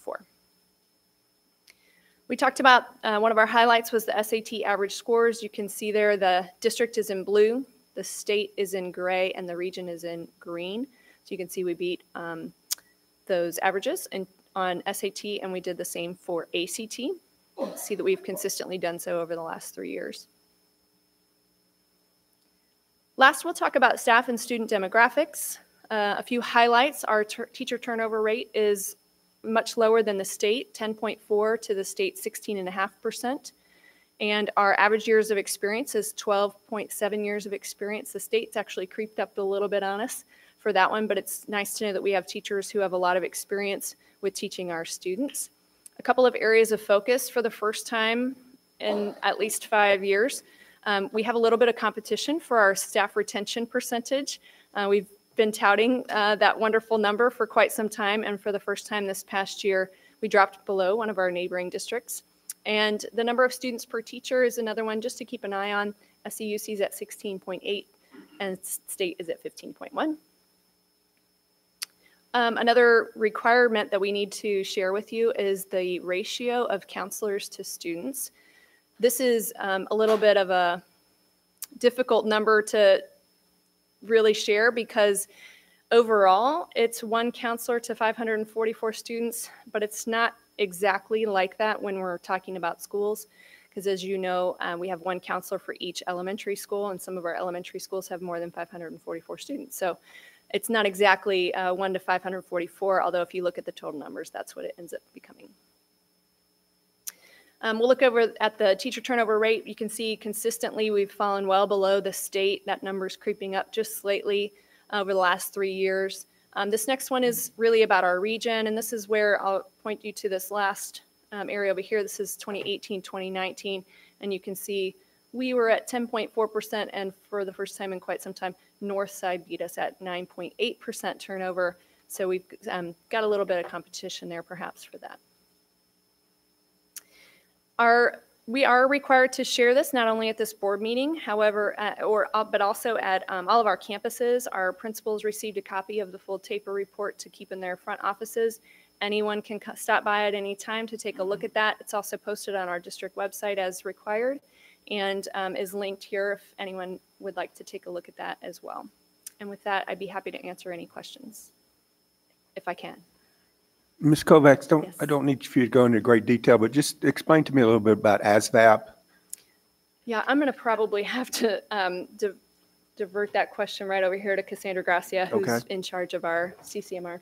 We talked about uh, one of our highlights was the SAT average scores. You can see there the district is in blue, the state is in gray, and the region is in green. So you can see we beat um, those averages in, on SAT, and we did the same for ACT. See that we've consistently done so over the last three years. Last, we'll talk about staff and student demographics. Uh, a few highlights, our teacher turnover rate is much lower than the state, 10.4 to the state 16.5%. And our average years of experience is 12.7 years of experience. The state's actually creeped up a little bit on us for that one, but it's nice to know that we have teachers who have a lot of experience with teaching our students. A couple of areas of focus for the first time in at least five years. Um, we have a little bit of competition for our staff retention percentage. Uh, we've been touting uh, that wonderful number for quite some time, and for the first time this past year, we dropped below one of our neighboring districts. And the number of students per teacher is another one just to keep an eye on. SCUC is at 16.8 and state is at 15.1. Um, another requirement that we need to share with you is the ratio of counselors to students. This is um, a little bit of a difficult number to really share because overall it's one counselor to 544 students, but it's not exactly like that when we're talking about schools because as you know, uh, we have one counselor for each elementary school, and some of our elementary schools have more than 544 students. So it's not exactly uh, 1 to 544, although if you look at the total numbers, that's what it ends up becoming. Um, we'll look over at the teacher turnover rate. You can see consistently we've fallen well below the state. That number is creeping up just slightly over the last three years. Um, this next one is really about our region, and this is where I'll point you to this last um, area over here. This is 2018, 2019, and you can see we were at 10.4%, and for the first time in quite some time, Northside beat us at 9.8% turnover. So we've um, got a little bit of competition there perhaps for that. We are required to share this not only at this board meeting, however, uh, or uh, but also at um, all of our campuses. Our principals received a copy of the full TAPR report to keep in their front offices. Anyone can stop by at any time to take a look at that. It's also posted on our district website as required and um, is linked here if anyone would like to take a look at that as well. And with that, I'd be happy to answer any questions, if I can. Ms. Kovacs, don't, I don't need for you to go into great detail, but just explain to me a little bit about ASVAB. Yeah, I'm going to probably have to um, di- divert that question right over here to Cassandra Gracia, who's Okay. in charge of our CCMR.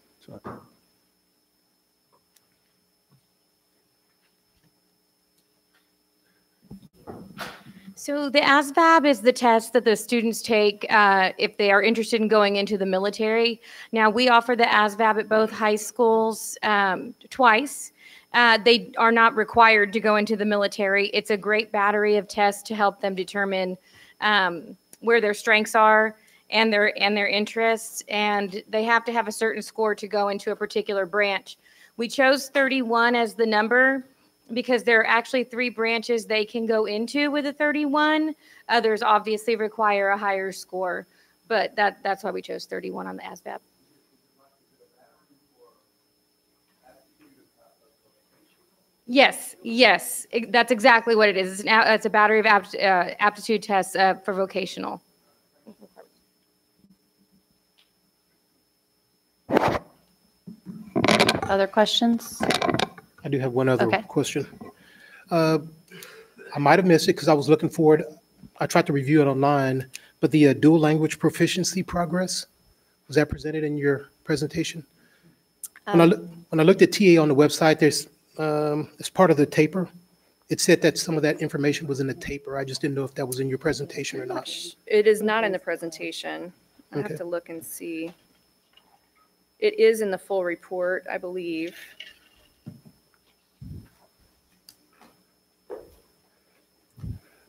So the ASVAB is the test that the students take uh, if they are interested in going into the military. Now, we offer the ASVAB at both high schools um, twice. Uh, They are not required to go into the military. It's a great battery of tests to help them determine um, where their strengths are and their, and their interests. And they have to have a certain score to go into a particular branch. We chose 31 as the number because there are actually three branches they can go into with a 31. Others obviously require a higher score, but that, that's why we chose 31 on the ASVAB. Yes, yes, that's exactly what it is. It's, an, a- it's a battery of apt, uh, aptitude tests uh, for vocational. Other questions? I do have one other Okay. question. Uh, I might have missed it because I was looking for it. I tried to review it online, but the uh, dual language proficiency progress, was that presented in your presentation? When I, loo- when I looked at TA on the website, there's, um, as part of the TAPR, it said that some of that information was in the TAPR. I just didn't know if that was in your presentation or not. It is not in the presentation. I have Okay. to look and see. It is in the full report, I believe.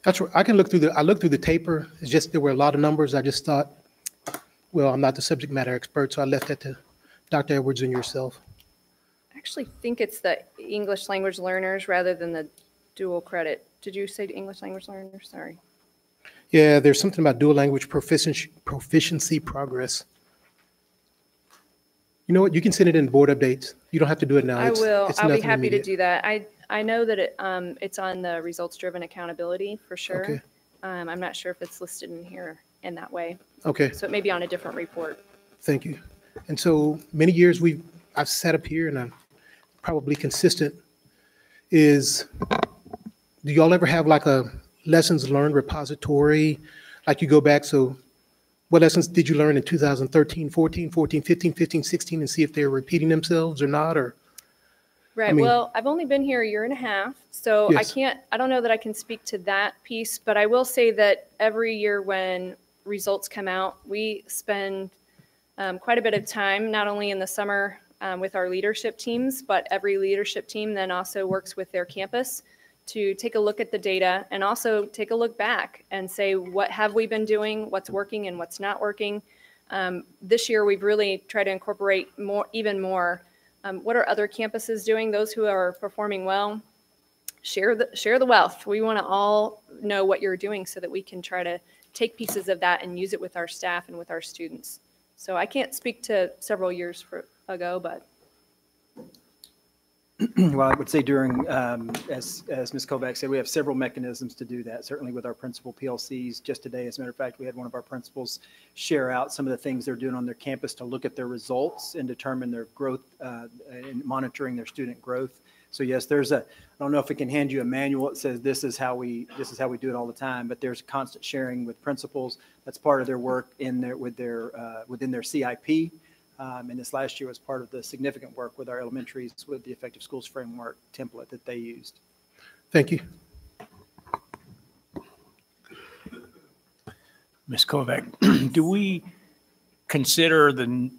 That's right. I can look through the, I looked through the TAPR. It's just, there were a lot of numbers. I just thought, well, I'm not the subject matter expert, so I left that to Dr. Edwards and yourself. I actually think it's the English language learners rather than the dual credit. Did you say English language learners? Sorry. Yeah, there's something about dual language proficiency, proficiency progress. You know what? You can send it in board updates. You don't have to do it now. I It's- will. it's I'll be happy to do that. I, I know that it, um, it's on the results-driven accountability for Okay. sure. Um, I'm not sure if it's listed in here in that way. Okay. So it may be on a different report. Thank you. And so many years we've, I've sat up here and I'm probably consistent is, do y'all ever have like a lessons learned repository? Like you go back, so what lessons did you learn in 2013, 14, 14, 15, 15, 16, and see if they're repeating themselves or not, or? Right. mean- well, I've only been here a year and a half, so I can't, I don't know that I can speak to that piece, but I will say that every year when results come out, we spend um, quite a bit of time, not only in the summer um, with our leadership teams, but every leadership team then also works with their campus to take a look at the data and also take a look back and say, what have we been doing? What's working and what's not working? Um, this year, we've really tried to incorporate more, even more. Um, what are other campuses doing? Those who are performing well, share the share the wealth. We want to all know what you're doing so that we can try to take pieces of that and use it with our staff and with our students. So I can't speak to several years for, ago, but [CLEARS THROAT] Well, I would say during, um, as, as Ms. Kovac said, we have several mechanisms to do that, certainly with our principal PLCs. Just today, as a matter of fact, we had one of our principals share out some of the things they're doing on their campus to look at their results and determine their growth, uh, and monitoring their student growth. So yes, there's a, I don't know if we can hand you a manual that says this is how we, this is how we do it all the time, but there's constant sharing with principals. That's part of their work in their, with their, uh, within their CIP. Um, And this last year was part of the significant work with our elementaries with the Effective Schools Framework template that they used. Thank you. Ms. Kovac, [CLEARS THROAT] do we consider the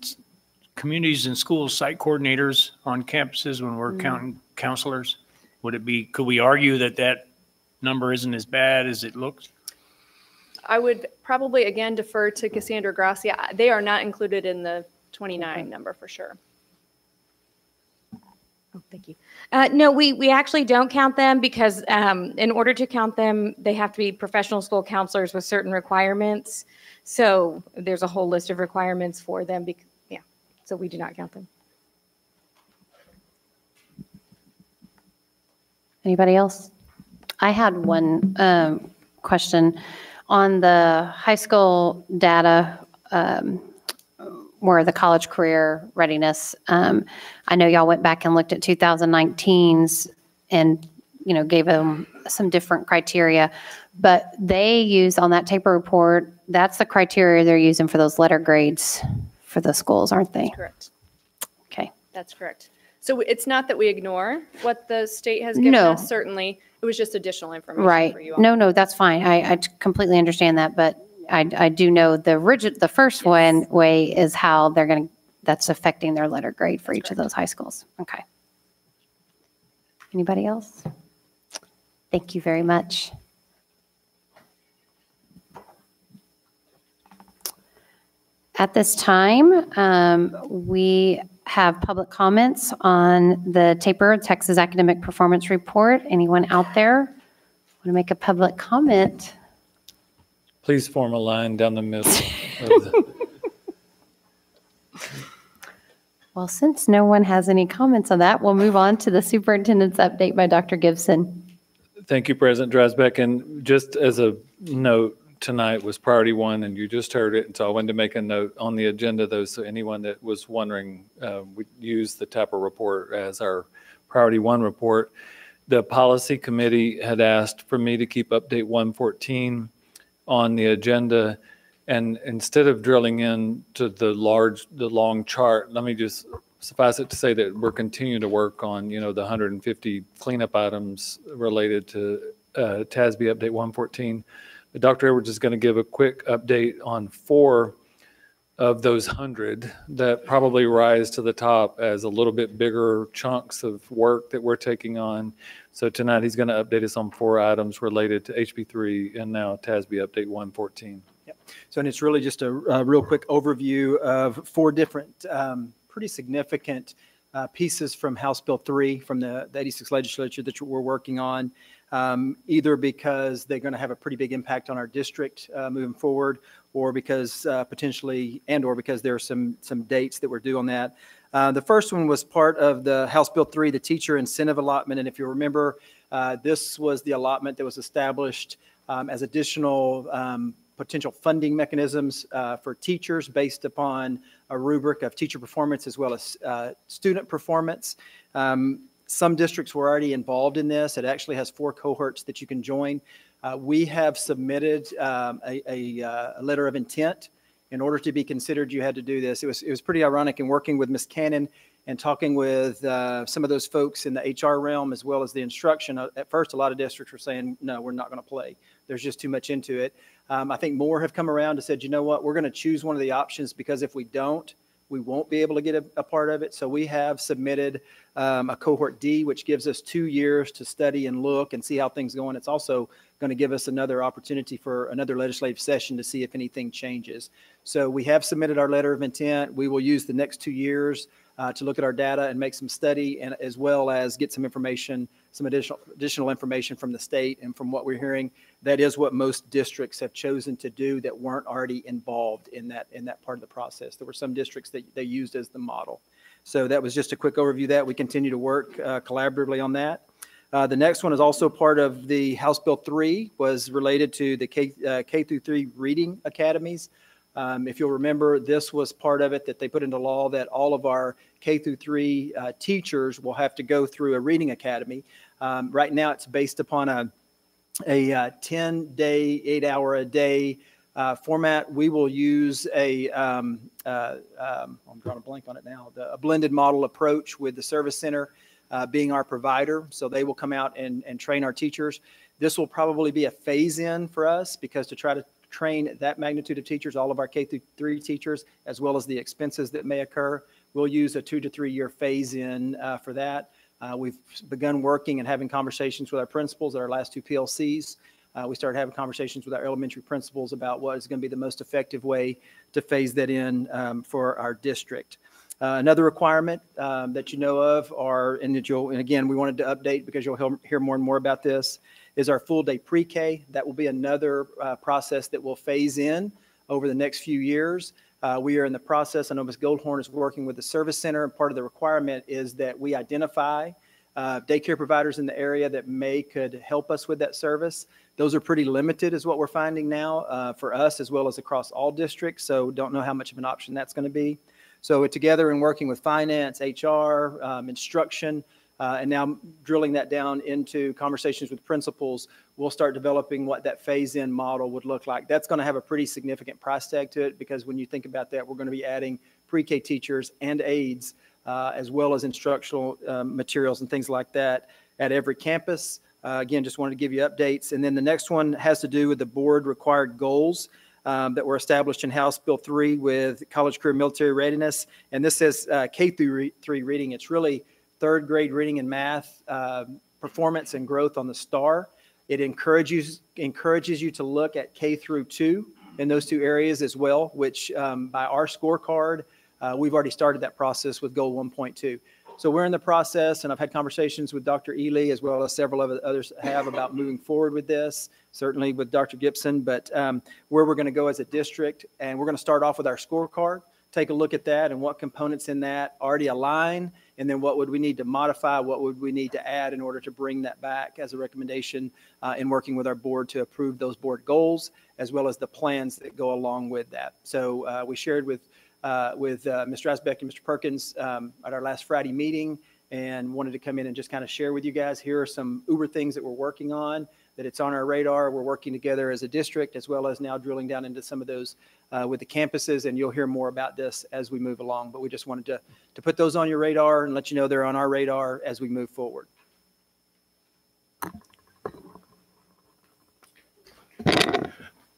communities and schools site coordinators on campuses when we're Mm. counting counselors? Would it be, could we argue that that number isn't as bad as it looks? I would probably again defer to Cassandra Gracia. They are not included in the 29 number for sure. Oh, thank you. Uh, no, we, we actually don't count them because um, in order to count them, they have to be professional school counselors with certain requirements. So there's a whole list of requirements for them. bec- Yeah, so we do not count them. Anybody else? I had one um, question on the high school data um, were the college career readiness. Um, I know y'all went back and looked at 2019's and, you know, gave them some different criteria, but they use on that TAPR report, that's the criteria they're using for those letter grades for the schools, aren't they? Correct. Okay. That's correct. So it's not that we ignore what the state has given No. us, certainly. It was just additional information Right. for you all. No, no, that's fine. I, I completely understand that, but I, I do know the rigid, the first one way is how they're going to, that's affecting their letter grade for each of those high schools. Okay. Anybody else? Thank you very much. At this time, um, we have public comments on the TAPR, Texas Academic Performance Report. Anyone out there want to make a public comment? Please form a line down the middle. of the- [LAUGHS] Well, since no one has any comments on that, we'll move on to the superintendent's update by Dr. Gibson. Thank you, President Dreisbach. And just as a note, tonight was priority one, and you just heard it. And so I wanted to make a note on the agenda, though, so anyone that was wondering, uh, we use the TAPR report as our priority one report. The policy committee had asked for me to keep update 114 on the agenda. And instead of drilling into the large, the long chart, let me just suffice it to say that we're continuing to work on, you know, the 150 cleanup items related to uh, TASB Update 114. But Dr. Edwards is going to give a quick update on four of those 100 that probably rise to the top as a little bit bigger chunks of work that we're taking on. So tonight, he's going to update us on four items related to HB3 and now TASB Update 114. Yep. So, and it's really just a, a real quick overview of four different, um, pretty significant uh, pieces from House Bill 3 from the, the 86 legislature that we're working on, um, either because they're going to have a pretty big impact on our district uh, moving forward, or because uh, potentially, and or because there are some some dates that we're due on that. Uh, the first one was part of the House Bill 3, the teacher incentive allotment. And if you remember, uh, this was the allotment that was established um, as additional um, potential funding mechanisms uh, for teachers based upon a rubric of teacher performance as well as uh, student performance. Um, some districts were already involved in this. It actually has four cohorts that you can join. Uh, we have submitted um, a, a, uh, a letter of intent. In order to be considered, you had to do this. It was, it was pretty ironic in working with Ms. Cannon and talking with uh, some of those folks in the HR realm as well as the instruction. Uh, At first, a lot of districts were saying, no, we're not going to play. There's just too much into it. Um, I think more have come around and said, you know what, we're going to choose one of the options because if we don't, we won't be able to get a, a part of it. So we have submitted um, a cohort D, which gives us two years to study and look and see how things going. It's also going to give us another opportunity for another legislative session to see if anything changes. So we have submitted our letter of intent. We will use the next two years uh, to look at our data and make some study and as well as get some information, some additional additional information from the state. And from what we're hearing, that is what most districts have chosen to do that weren't already involved in that in that part of the process. There were some districts that they used as the model. So that was just a quick overview that. We continue to work uh, collaboratively on that. Uh, the next one is also part of the House Bill 3 was related to the K, uh, K through 3 reading academies. Um, if you'll remember, this was part of it that they put into law that all of our K through 3 uh, teachers will have to go through a reading academy. Um, right now, it's based upon a a uh, 10 day, eight hour a day uh, format. We will use a, um, uh, um, I'm drawing a blank on it now, the, a blended model approach with the service center uh, being our provider. So they will come out and, and train our teachers. This will probably be a phase in for us because to try to train that magnitude of teachers, all of our K through three teachers, as well as the expenses that may occur, we'll use a two to three year phase in uh, for that. Uh, we've begun working and having conversations with our principals at our last two PLCs. Uh, we started having conversations with our elementary principals about what is going to be the most effective way to phase that in um, for our district. Uh, another requirement um, that you know of are, and that you'll, and again, we wanted to update because you'll hear- hear more and more about this, is our full day pre-K. That will be another uh, process that will phase in over the next few years. Uh, we are in the process, I know Ms. Goldhorn is working with the service center, and part of the requirement is that we identify uh, daycare providers in the area that may could help us with that service. Those are pretty limited is what we're finding now uh, for us as well as across all districts. So don't know how much of an option that's going to be. So together in working with finance, HR, um, instruction, uh, and now drilling that down into conversations with principals, we'll start developing what that phase-in model would look like. That's going to have a pretty significant price tag to it because when you think about that, we're going to be adding pre-K teachers and aides uh, as well as instructional um, materials and things like that at every campus. Uh, again, just wanted to give you updates. And then the next one has to do with the board required goals um, that were established in House Bill 3 with college career military readiness. And this says uh, K through re- 3 reading. It's really third grade reading and math uh, performance and growth on the STAAR. It encourages encourages you to look at K through 2 in those two areas as well, which um, by our scorecard, uh, we've already started that process with goal 1.2. So we're in the process, and I've had conversations with Dr. Ely as well as several of others have about moving forward with this, certainly with Dr. Gibson, but um, where we're going to go as a district. And we're going to start off with our scorecard, take a look at that and what components in that already align, and then what would we need to modify, what would we need to add in order to bring that back as a recommendation uh, in working with our board to approve those board goals, as well as the plans that go along with that. So uh, we shared with uh, with uh, Mr. Asbeck and Mr. Perkins um, at our last Friday meeting and wanted to come in and just kind of share with you guys. Here are some Uber things that we're working on, that it's on our radar. We're working together as a district as well as now drilling down into some of those uh, with the campuses, and you'll hear more about this as we move along. But we just wanted to, to put those on your radar and let you know they're on our radar as we move forward.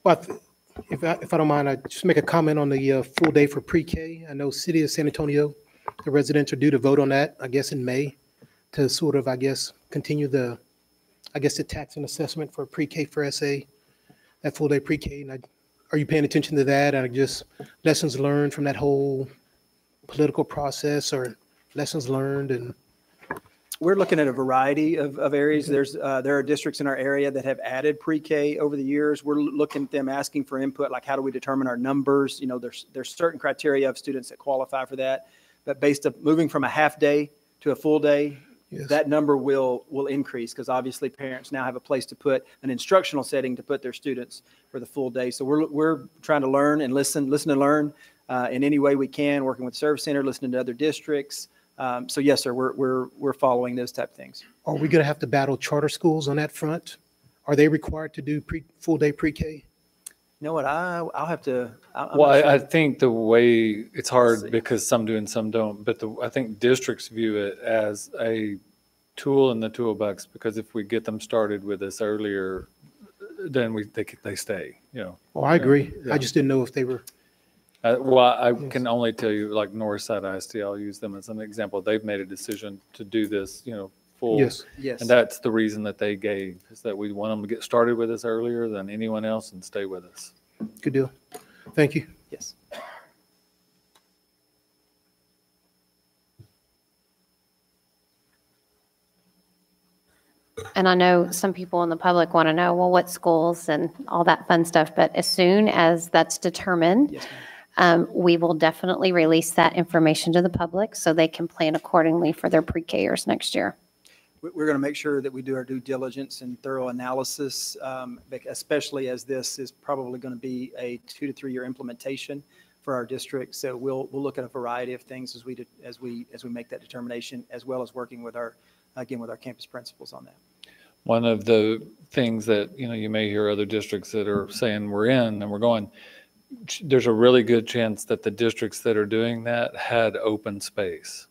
Well, if I, if I don't mind, I just make a comment on the uh, full day for pre-K. I know City of San Antonio, the residents are due to vote on that, I guess, in May to sort of, I guess, continue the, I guess, the tax and assessment for pre-K for SA, that full day pre-K. And I, are you paying attention to that? And just lessons learned from that whole political process or lessons learned and We're looking at a variety of, of areas. There's, uh, there are districts in our area that have added pre-K over the years. We're looking at them asking for input, like how do we determine our numbers? You know, there's, there's certain criteria of students that qualify for that. But based on moving from a half day to a full day, that number will, will increase because obviously parents now have a place to put an instructional setting to put their students for the full day. So we're, we're trying to learn and listen, listen and learn uh, in any way we can, working with Service Center, listening to other districts. Um, so yes, sir, we're, we're, we're following those type of things. are we going to have to battle charter schools on that front? Are they required to do pre, full day pre-K? You know what? I, I'll have to. I- I'm Well, not I, I think the way, it's hard because some do and some don't, but the, I think districts view it as a tool in the toolbox, because if we get them started with this earlier, then we, they, they stay, you know. Oh, I agree. Yeah. I just didn't know if they were, Uh, well, I can only tell you, like Northside ISD, I'll use them as an example. They've made a decision to do this, you know, full. Yes. Yes. And that's the reason that they gave, is that we want them to get started with us earlier than anyone else and stay with us. good deal. Thank you. Yes. And I know some people in the public want to know, well, what schools and all that fun stuff, but as soon as that's determined, um, we will definitely release that information to the public so they can plan accordingly for their pre-Kers next year. We- We're going to make sure that we do our due diligence and thorough analysis, um, especially as this is probably going to be a two to three-year implementation for our district. So we'll, we'll look at a variety of things as we, de- as we, as we make that determination, as well as working with our, again, with our campus principals on that. One of the things that, you know, you may hear other districts that are saying we're in and we're going, there's a really good chance that the districts that are doing that had open space.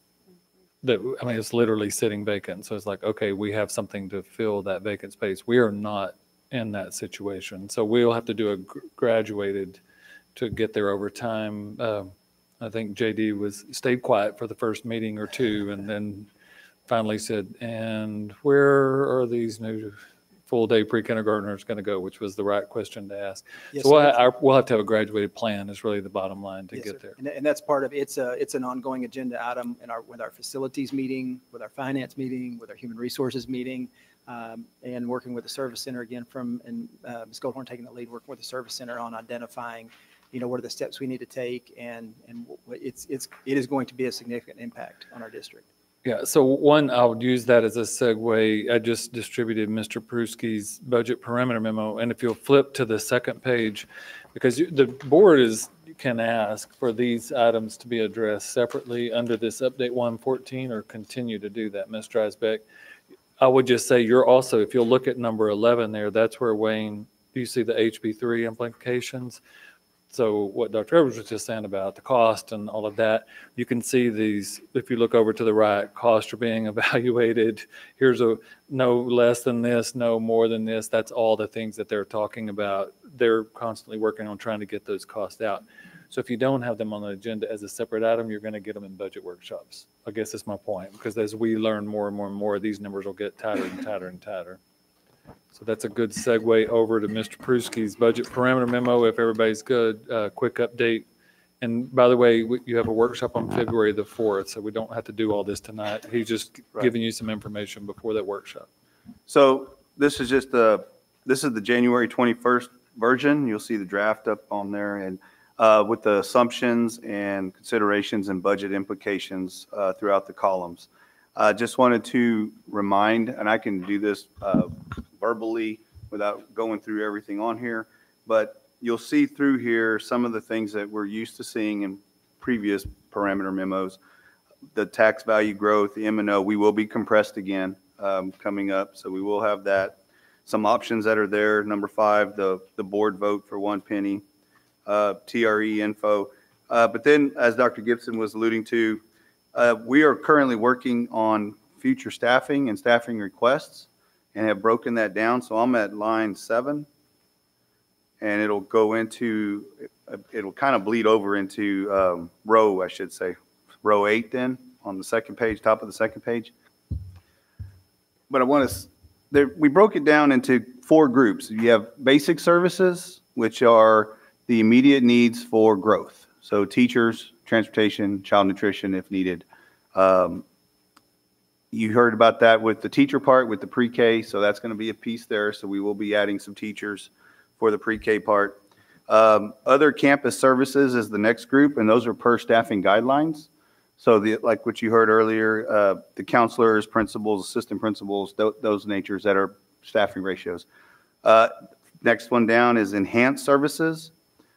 That, I mean, it's literally sitting vacant. So it's like, okay, we have something to fill that vacant space. We are not in that situation. So we'll have to do a gr- graduated to get there over time. Um, I think JD was, stayed quiet for the first meeting or two and then finally said, and where are these new full-day pre-kindergartners going to go? Which was the right question to ask. Yes, So we'll, ha- our- we'll have to have a graduated plan is really the bottom line to Yes, get sir. there. And, and that's part of, it's a, it's an ongoing agenda item in our, with our facilities meeting, with our finance meeting, with our human resources meeting, um, and working with the service center again from, and, uh, Ms. Goldhorn taking the lead, working with the service center on identifying, you know, what are the steps we need to take, and, and it's, it's, it is going to be a significant impact on our district. Yeah, so one, I would use that as a segue. I just distributed Mr. Pruski's budget parameter memo, and if you'll flip to the second page, because you- the board is, can ask for these items to be addressed separately under this update 114 or continue to do that, Ms. Dreisbach. I would just say you're also, if you'll look at number 11 there, that's where Wayne, you see the HB3 implications? So what Dr. Edwards was just saying about the cost and all of that, you can see these, if you look over to the right, costs are being [LAUGHS] evaluated. Here's a, no less than this, no more than this. That's all the things that they're talking about. They're constantly working on trying to get those costs out. So if you don't have them on the agenda as a separate item, you're going to get them in budget workshops. I guess that's my point, because as we learn more and more and more, these numbers will get tighter and tighter and tighter. So that's a good segue over to Mr. Pruski's budget parameter memo, if everybody's good. Uh, Quick update. And by the way, we- you have a workshop on February the 4th, so we don't have to do all this tonight. He's just Right. giving you some information before that workshop. So this is just the, this is the January 21st version. You'll see the draft up on there and uh, with the assumptions and considerations and budget implications uh, throughout the columns. Uh, Just wanted to remind, and I can do this uh, verbally without going through everything on here, but you'll see through here some of the things that we're used to seeing in previous parameter memos. The tax value growth, the M and O, we will be compressed again um, coming up, so we will have that. Some options that are there, number five, the, the board vote for one penny, uh, TRE info. Uh, But then, as Dr. Gibson was alluding to, uh, we are currently working on future staffing and staffing requests and have broken that down. So I'm at line seven. And it'll go into, it'll kind of bleed over into um, row, I should say, row eight then, on the second page, top of the second page. But I want to, there, we broke it down into four groups. You have basic services, which are the immediate needs for growth. So teachers, transportation, child nutrition if needed. Um, You heard about that with the teacher part, with the pre-K, so that's going to be a piece there. So we will be adding some teachers for the pre-K part. Um, Other campus services is the next group, and those are per staffing guidelines. So the, like what you heard earlier, uh, the counselors, principals, assistant principals, tho- those natures that are staffing ratios. Uh, Next one down is enhanced services.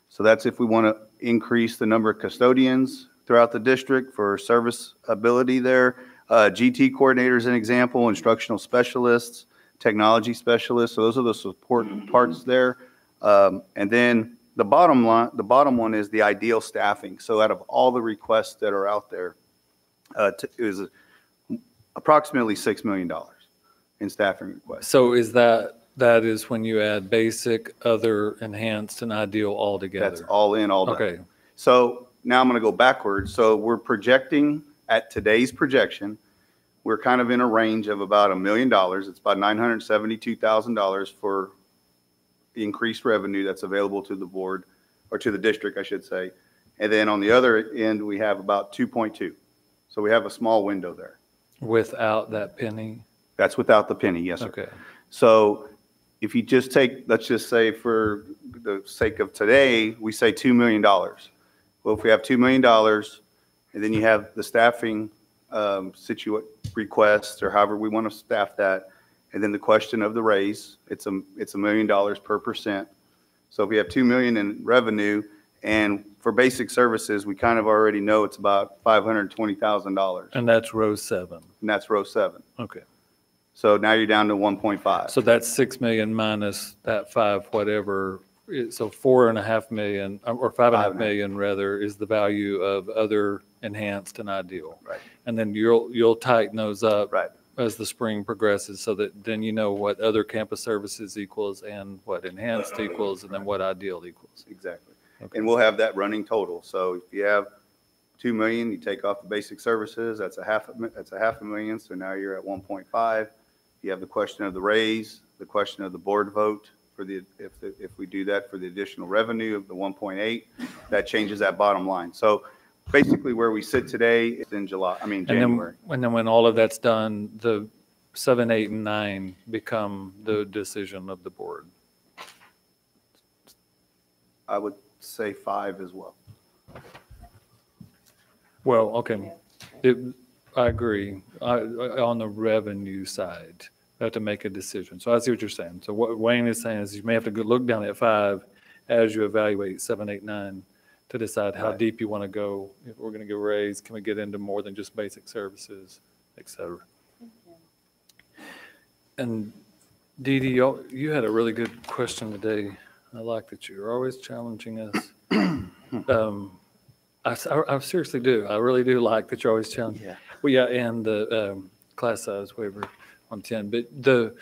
So that's if we want to increase the number of custodians throughout the district for service ability there. Uh, GT coordinators, an example, instructional specialists, technology specialists. So those are the support parts there. Um, and then the bottom line, the bottom one is the ideal staffing. So out of all the requests that are out there, uh, t- is approximately $6 million in staffing requests. So is that, that is when you add basic, other, enhanced, and ideal all together? That's all in, all done. Okay. So now I'm going to go backwards. So we're projecting, at today's projection, we're kind of in a range of about a million dollars. It's about $972,000 for the increased revenue that's available to the board, or to the district, I should say. And then on the other end, we have about 2.2. So we have a small window there. Without that penny? That's without the penny, yes, sir. Okay. So if you just take, let's just say for the sake of today, we say $2 million. Well, if we have $2 million, and then you have the staffing um, situa, requests, or however we want to staff that, and then the question of the raise, it's a, it's a million dollars per percent. So if we have 2 million in revenue, and for basic services, we kind of already know it's about $520,000, And that's row seven. and that's row seven. Okay. So now you're down to 1.5. So that's 6 million minus that five, whatever. It- So four and a half million, uh, or five and a half million rather, is the value of other enhanced and ideal. Right. And then you'll, you'll tighten those up. Right. As the spring progresses, so that then you know what other campus services equals and what enhanced equals, and then what ideal equals. Exactly. And we'll have that running total. So if you have 2 million, you take off the basic services, that's a half, a mi- that's a half a million, so now you're at 1.5. You have the question of the raise, the question of the board vote for the, if, the- if we do that for the additional revenue of the 1.8, that changes that bottom line. So basically where we sit today is in July, I mean, And then, January. and then when all of that's done, the seven, eight, and nine become the decision of the board. I would say five as well. Well, okay. It, I agree. I- I- On the revenue side, have to make a decision. So I see what you're saying. So what Wayne is saying is you may have to go look down at five as you evaluate seven, eight, nine to decide how Right. deep you want to go. If we're going to get raised, can we get into more than just basic services, et cetera? And Dee Dee, you you had a really good question today. I like that you're always challenging us. [CLEARS THROAT] Um, I, s- I- I seriously do. I really do like that you're always challenging. Yeah. Well, yeah, and the um, class size waiver on 10, but the,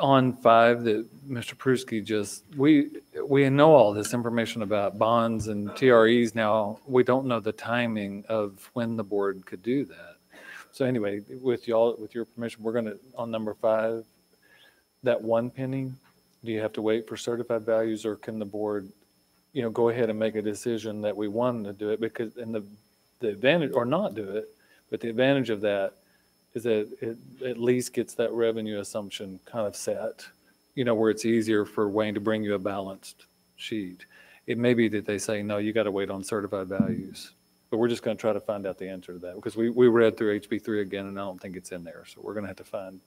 on five that Mr. Prusky just, we, we know all this information about bonds and TREs now. We don't know the timing of when the board could do that. So anyway, with y'all, with your permission, we're going to, on number five, that one penny, do you have to wait for certified values or can the board, you know, go ahead and make a decision that we want to do it? Because, and the, the advantage, or not do it, but the advantage of that is that it at least gets that revenue assumption kind of set, you know, where it's easier for Wayne to bring you a balanced sheet. It may be that they say, no, you got to wait on certified values. But we're just going to try to find out the answer to that because we, we read through HB three again and I don't think it's in there. So we're going to have to find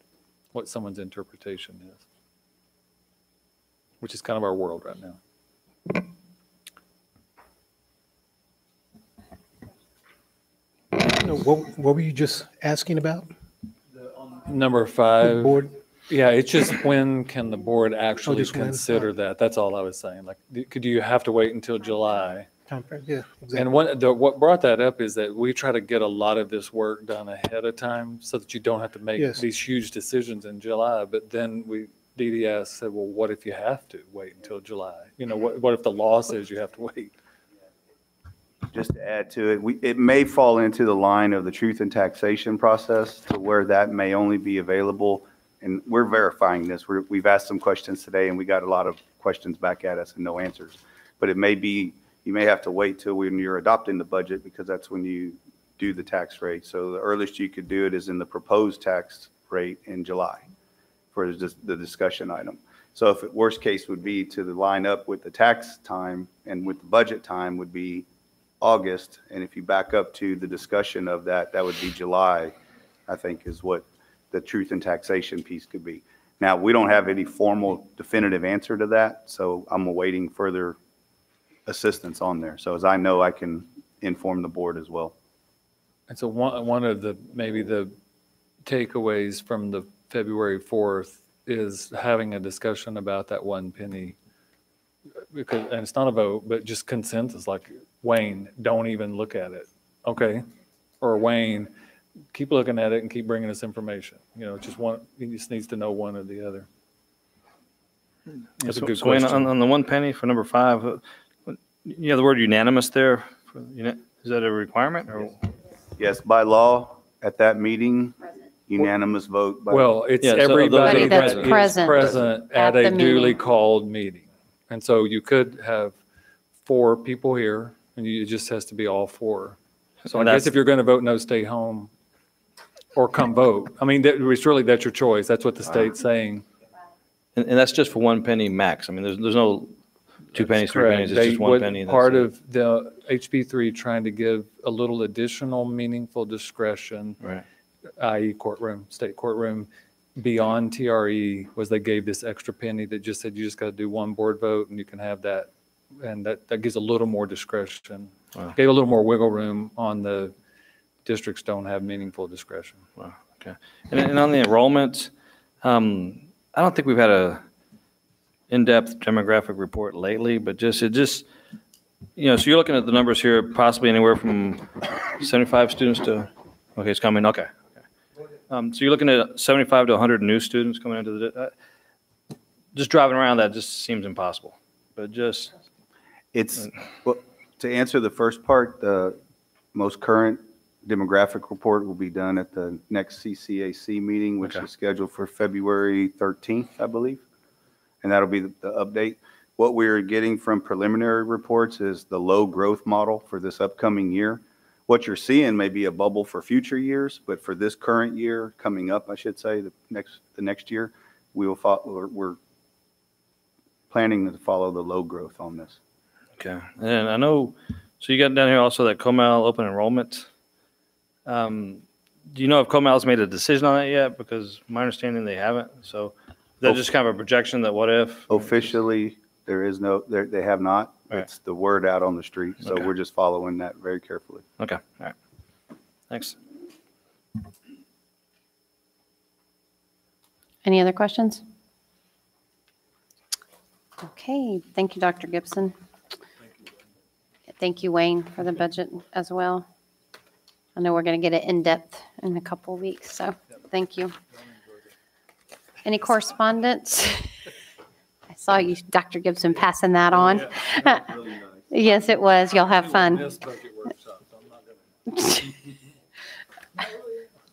what someone's interpretation is, which is kind of our world right now. No, What, what were you just asking about? Number five. board? Yeah, it's just when can the board actually just when? consider that? That's all I was saying. Like, do- could you have to wait until July? Yeah, And exactly. what, the, what brought that up is that we try to get a lot of this work done ahead of time so that you don't have to make Yes. these huge decisions in July. But then we, DDS said, well, what if you have to wait until July? You know, what, what if the law says you have to wait? Just to add to it, we, it may fall into the line of the truth and taxation process to where that may only be available. And we're verifying this. We're, we've asked some questions today and we got a lot of questions back at us and no answers. But it may be, you may have to wait till when you're adopting the budget because that's when you do the tax rate. So the earliest you could do it is in the proposed tax rate in July for the, discussion item. So if, it- worst case would be to line up with the tax time and with the budget time would be August, and if you back up to the discussion of that, that would be July, I think is what the truth and taxation piece could be. Now, we don't have any formal definitive answer to that, so I'm awaiting further assistance on there. So as I know, I can inform the board as well. And so one, one of the, maybe the takeaways from the February 4th is having a discussion about that one penny. Because, and it's not a vote, but just consensus, like Wayne, don't even look at it, okay? Or Wayne, keep looking at it and keep bringing us information. You know, just one, he just needs to know one or the other. That's a good so Wayne, question. On, on the one penny for number five, uh, you have the word unanimous there. for uni- Is that a requirement or? Yes, by law, at that meeting, unanimous vote. by- Well, it's Yeah, so everybody are that present. Present present at at the a duly meeting. called meeting. And so you could have four people here, and you, it just has to be all four. So I guess if you're going to vote no, stay home, or come vote. I mean, that, it's really, that's your choice. That's what the state's saying. And, and that's just for one penny max. I mean, there's, there's no two pennies, three Correct. pennies, it's They- just one what- penny. and that's Part it. of the HB three trying to give a little additional meaningful discretion. Right. i.e. courtroom, state courtroom, beyond TRE was they gave this extra penny that just said you just got to do one board vote and you can have that. And that, that gives a little more discretion. Wow. Gave a little more wiggle room on the districts don't have meaningful discretion. Wow, okay. And, and on the enrollment, um, I don't think we've had a in-depth demographic report lately, but just, it just, you know, so you're looking at the numbers here, possibly anywhere from 75 students to, okay, it's coming, okay. okay. Um, so you're looking at 75 to 100 new students coming into the, uh, just driving around that just seems impossible, but just. It's, well, to answer the first part, the most current demographic report will be done at the next CCAC meeting, which Okay. is scheduled for February 13th, I believe. And that'll be the the update. What we're getting from preliminary reports is the low growth model for this upcoming year. What you're seeing may be a bubble for future years, but for this current year, coming up, I should say, the next, the next year, we will follow, we're- we're planning to follow the low growth on this. Okay, and I know, so you got down here also that COMAL open enrollment. Um, Do you know if Comal's made a decision on that yet? Because my understanding they haven't, so that's just kind of a projection that what if? Officially, there is no, there- they have not. Right. It's the word out on the street, so Okay. we're just following that very carefully. Okay, all right. Thanks. Any other questions? Okay, thank you, Dr. Gibson. Thank you, Wayne, for the budget as well. I know we're going to get it in-depth in a couple of weeks, so thank you. Any correspondence? [LAUGHS] I saw you, Dr. Gibson, passing that on. [LAUGHS] Yes, it was. Y'all have fun. [LAUGHS]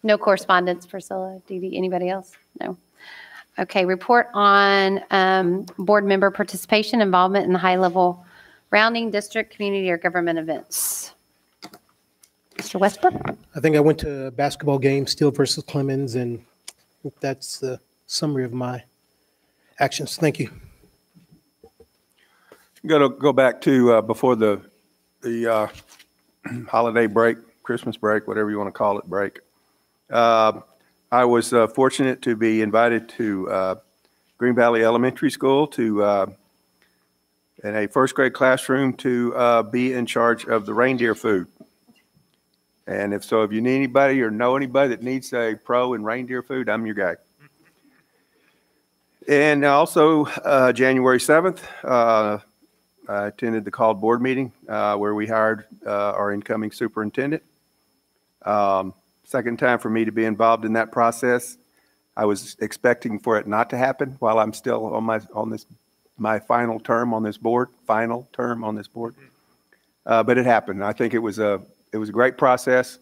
No correspondence, Priscilla, Dee Dee, anybody else? No. Okay, report on um, board member participation, involvement in the high-level rounding district, community, or government events. Mr. Westbrook? I think I went to a basketball game, Steele versus Clemens, and that's the summary of my actions. Thank you. Go to, go back to, uh, before the, the, uh, [CLEARS THROAT] holiday break, Christmas break, whatever you want to call it, break. Uh, I was uh, fortunate to be invited to, uh, Green Valley Elementary School to, uh, in a first grade classroom to, uh, be in charge of the reindeer food. And if so, if you need anybody or know anybody that needs a pro in reindeer food, I'm your guy. And also, uh, January 7th, uh, I attended the called board meeting uh, where we hired uh, our incoming superintendent. Um, Second time for me to be involved in that process. I was expecting for it not to happen while I'm still on my, on this, my final term on this board, final term on this board. Uh, But it happened. I think it was a, it was a great process,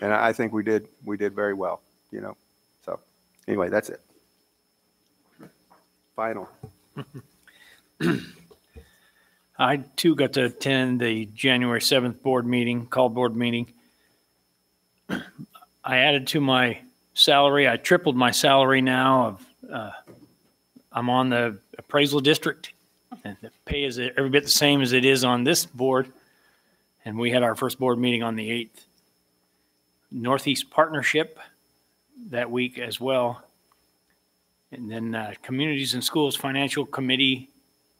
and I think we did, we did very well, you know? So, anyway, that's it. Final. [CLEARS THROAT] I too got to attend the January 7th board meeting, call board meeting. [CLEARS THROAT] I added to my salary, I tripled my salary now of, uh, I'm on the appraisal district. And the pay is every bit the same as it is on this board. And we had our first board meeting on the 8th. Northeast Partnership that week as well. And then uh, Communities and Schools Financial Committee,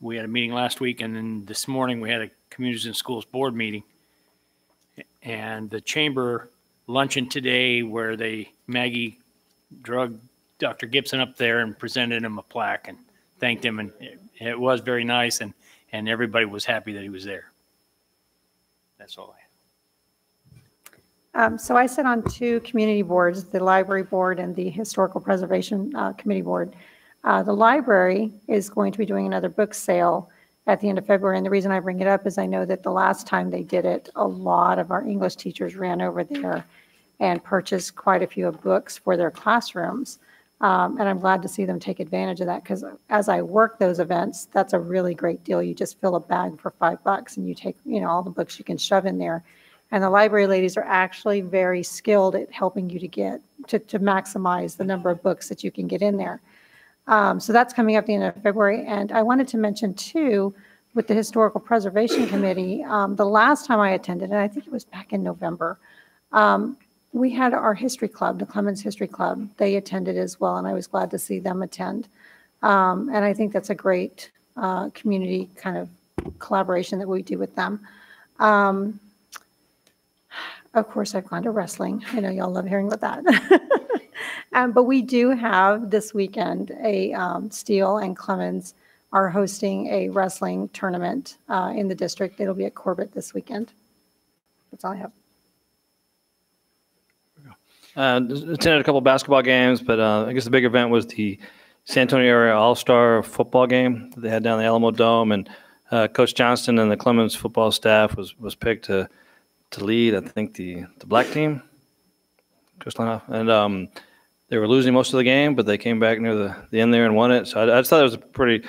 we had a meeting last week, and then this morning we had a Communities and Schools Board meeting. And the chamber luncheon today where they, Maggie drug Dr. Gibson up there and presented him a plaque and thanked him, and it- it was very nice, and, and everybody was happy that he was there. That's all I Um, So I sit on two community boards, the library board and the historical preservation uh, committee board. Uh, The library is going to be doing another book sale at the end of February. And the reason I bring it up is I know that the last time they did it, a lot of our English teachers ran over there and purchased quite a few of books for their classrooms. Um, And I'm glad to see them take advantage of that because as I work those events, that's a really great deal. You just fill a bag for five bucks and you take, you know, all the books you can shove in there. And the library ladies are actually very skilled at helping you to get, to, to maximize the number of books that you can get in there. Um, So that's coming up the end of February. And I wanted to mention too, with the Historical Preservation Committee, um, the last time I attended, and I think it was back in November, um, we had our history club, the Clemens History Club. They attended as well, and I was glad to see them attend. Um, And I think that's a great uh, community kind of collaboration that we do with them. Um, Of course, I've gone to wrestling. I know y'all love hearing about that. [LAUGHS] Um, But we do have this weekend, a um, Steele and Clemens are hosting a wrestling tournament uh, in the district. It'll be at Corbett this weekend. That's all I have. Uh, attended a couple basketball games, but uh, I guess the big event was the San Antonio Area All Star football game that they had down the Alamodome, and uh, Coach Johnston and the Clemens football staff was was picked to to lead. I think the the black team, Coach Lanoff, and um, they were losing most of the game, but they came back near the, the end there and won it. So I, I just thought it was a pretty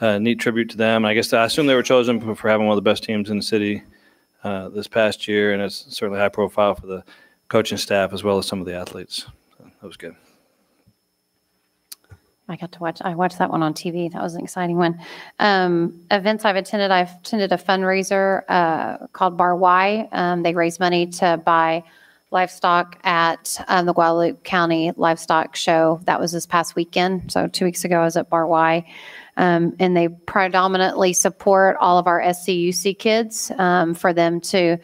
uh, neat tribute to them. And I guess I assume they were chosen for, for having one of the best teams in the city uh, this past year, and it's certainly high profile for the coaching staff as well as some of the athletes. So that was good. I got to watch, I watched that one on TV. That was an exciting one. Um, events I've attended, I've attended a fundraiser uh, called Bar Y. Um, they raise money to buy livestock at um, the Guadalupe County Livestock Show. That was this past weekend. So two weeks ago, I was at Bar Y. Um, and they predominantly support all of our SCUC kids um, for them to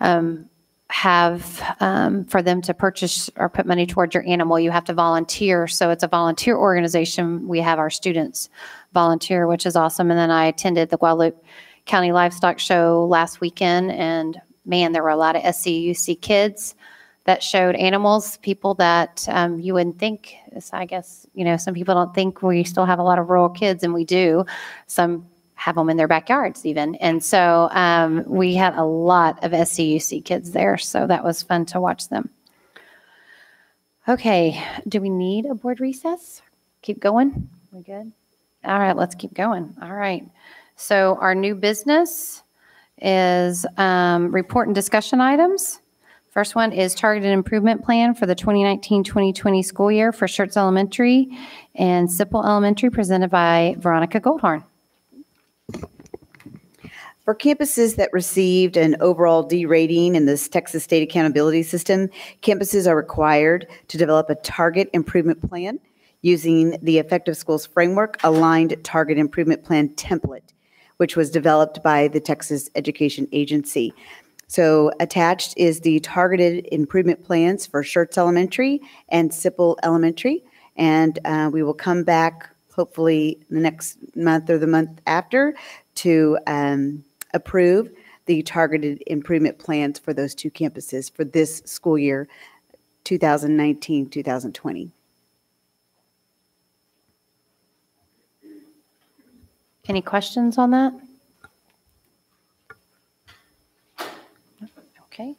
um, have um, for them to purchase or put money towards your animal. You have to volunteer. So it's a volunteer organization. We have our students volunteer, which is awesome. And then I attended the Guadalupe County Livestock Show last weekend, and man, there were a lot of SCUC kids that showed animals, people that um, you wouldn't think. I guess, you know, some people don't think we still have a lot of rural kids, and we do. Some have them in their backyards even. And so um, we had a lot of SCUC kids there. So that was fun to watch them. Okay, do we need a board recess? Keep going? We good? All right, let's keep going. All right. So our new business is um, report and discussion items. First one is targeted improvement plan for the 2019-2020 school year for Schertz Elementary and Sippel Elementary, presented by Veronica Goldhorn. For campuses that received an overall D rating in this Texas State Accountability System, campuses are required to develop a target improvement plan using the Effective Schools Framework Aligned Target Improvement Plan template, which was developed by the Texas Education Agency. So attached is the targeted improvement plans for Schertz Elementary and Sippel Elementary. And uh, we will come back hopefully the next month or the month after to um, approve the targeted improvement plans for those two campuses for this school year, 2019, 2020. Any questions on that? Okay.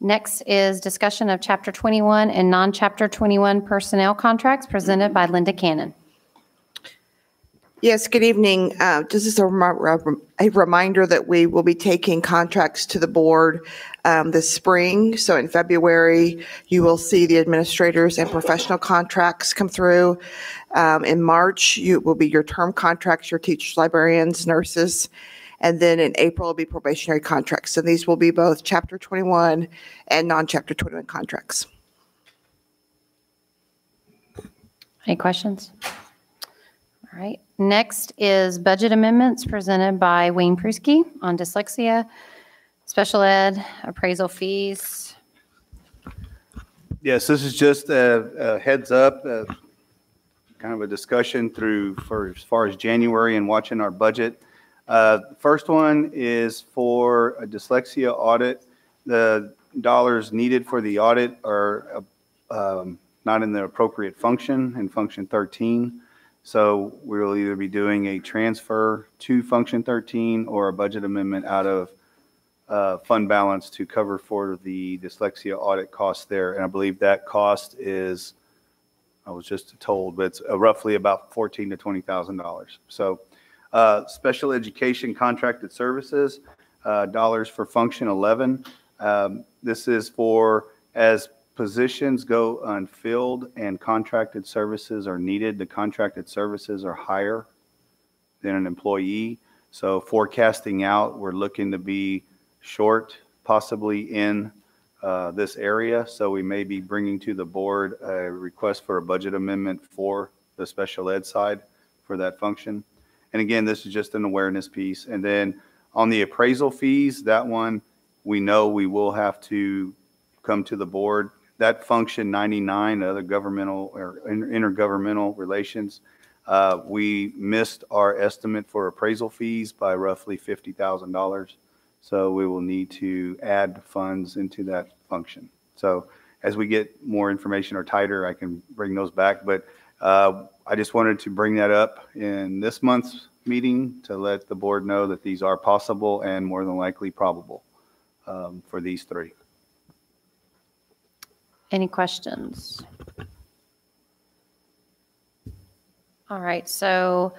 Next is discussion of Chapter 21 and non-Chapter 21 personnel contracts presented by Linda Cannon. Yes, good evening. Uh, Just as a a reminder that we will be taking contracts to the board um, this spring. So in February, you will see the administrators and professional contracts come through. Um, In March, you will be your term contracts, your teachers, librarians, nurses. And then in April, will be probationary contracts. So these will be both Chapter 21 and non-Chapter 21 contracts. Any questions? All right. Next is budget amendments presented by Wayne Pruski on dyslexia, special ed, appraisal fees. Yes, this is just a a heads up, uh, kind of a discussion through for as far as January and watching our budget. Uh, First one is for a dyslexia audit. The dollars needed for the audit are uh, um, not in the appropriate function, in function 13. So we will either be doing a transfer to function 13 or a budget amendment out of uh, fund balance to cover for the dyslexia audit cost there. And I believe that cost is, I was just told, but it's uh, roughly about fourteen to $20,000. So uh, special education contracted services, uh, dollars for function 11. Um, This is for, as positions go unfilled and contracted services are needed, the contracted services are higher than an employee. So forecasting out, we're looking to be short possibly in uh, this area. So we may be bringing to the board a request for a budget amendment for the special ed side for that function. And again, this is just an awareness piece. And then on the appraisal fees, that one, we know we will have to come to the board. That function 99, other governmental or inter- intergovernmental relations, uh, we missed our estimate for appraisal fees by roughly $50,000. So we will need to add funds into that function. So as we get more information or tighter, I can bring those back. But uh, I just wanted to bring that up in this month's meeting to let the board know that these are possible and more than likely probable um, for these three. Any questions? All right, so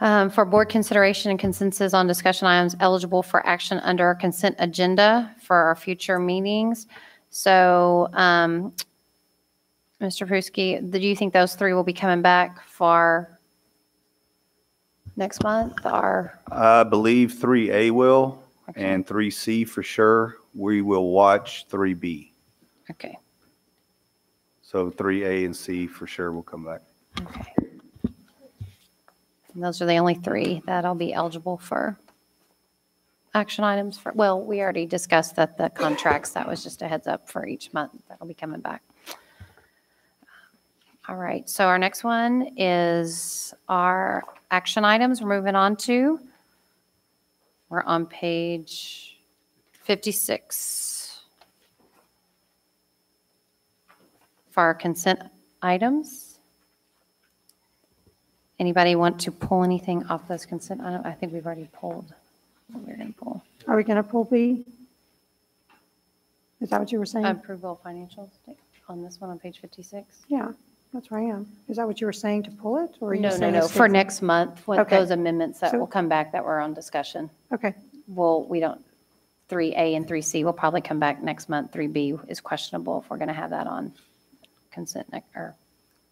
um, for board consideration and consensus on discussion items eligible for action under our consent agenda for our future meetings. So, um, Mr. Pruski, do you think those three will be coming back for next month or? I believe 3A will and 3C for sure. We will watch 3B. Okay. So three A and C for sure will come back. And those are the only three that'll be eligible for action items for, well, we already discussed that the contracts, that was just a heads up for each month. That'll be coming back. All right, so our next one is our action items. We're moving on to. We're on page 56. For our consent items. Anybody want to pull anything off those consent items? I think we've already pulled what we're going to pull. Are we going to pull B? Is that what you were saying? Approval of financials on this one on page 56? Yeah, that's where I am. Is that what you were saying to pull it? or are you No, no, saying no, it's for next month, with Okay. those amendments that So- will come back that were on discussion. Okay. Well, we don't, 3A and 3C will probably come back next month. 3B is questionable if we're going to have that on consent, nec- or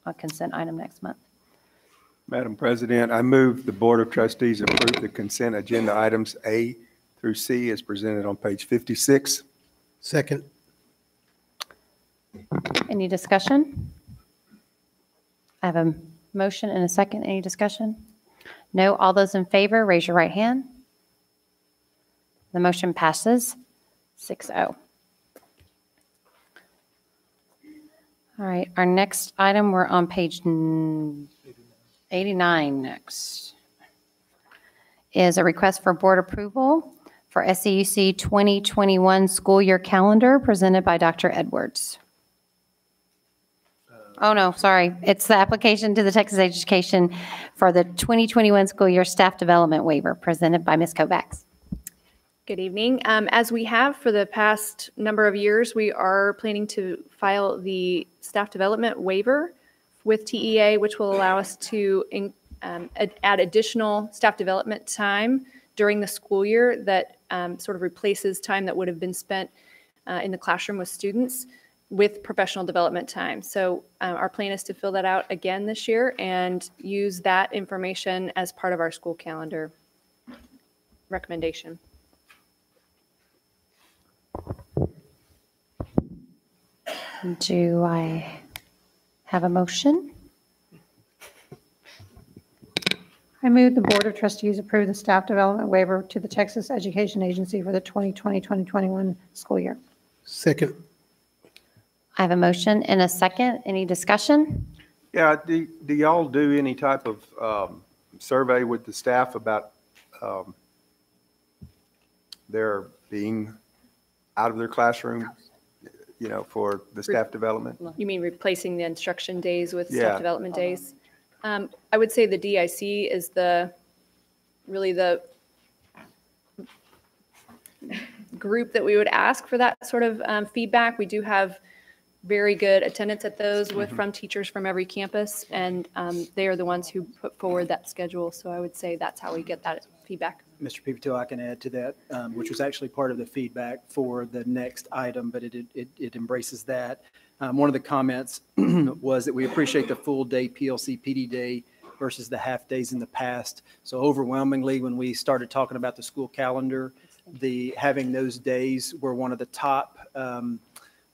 a consent item next month. Madam President, I move the Board of Trustees approve the consent agenda items A through C as presented on page 56. Second. Any discussion? I have a motion and a second. Any discussion? No. All those in favor, raise your right hand. The motion passes oh. 6-0. All right, our next item, we're on page mm, 89 next, is a request for board approval for SCUC 2021 school year calendar presented by Dr. Edwards. Oh, no, sorry. It's the application to the Texas Education for the 2021 school year staff development waiver presented by Ms. Kovacs. Good evening. Um, As we have for the past number of years, we are planning to file the staff development waiver with TEA, which will allow us to in- um, ad- add additional staff development time during the school year that um, sort of replaces time that would have been spent uh, in the classroom with students with professional development time. So uh, our plan is to fill that out again this year and use that information as part of our school calendar recommendation. Do I have a motion? I move the Board of Trustees approve the staff development waiver to the Texas Education Agency for the 2020-2021 school year. Second. I have a motion and a second. Any discussion? Yeah, do, do y'all do any type of um, survey with the staff about um, their being out of their classroom, you know, for the staff development? You mean replacing the instruction days with Yeah. staff development days? Um, I would say the DIC is the, really the group that we would ask for that sort of um, feedback. We do have very good attendance at those with, from teachers from every campus, and um, they are the ones who put forward that schedule. So I would say that's how we get that feedback. Mr. Pivoto, I can add to that, um, which was actually part of the feedback for the next item, but it, it, it embraces that. Um, One of the comments [CLEARS THROAT] was that we appreciate the full day PLC PD day versus the half days in the past. So overwhelmingly, when we started talking about the school calendar, the, having those days were one of the top um,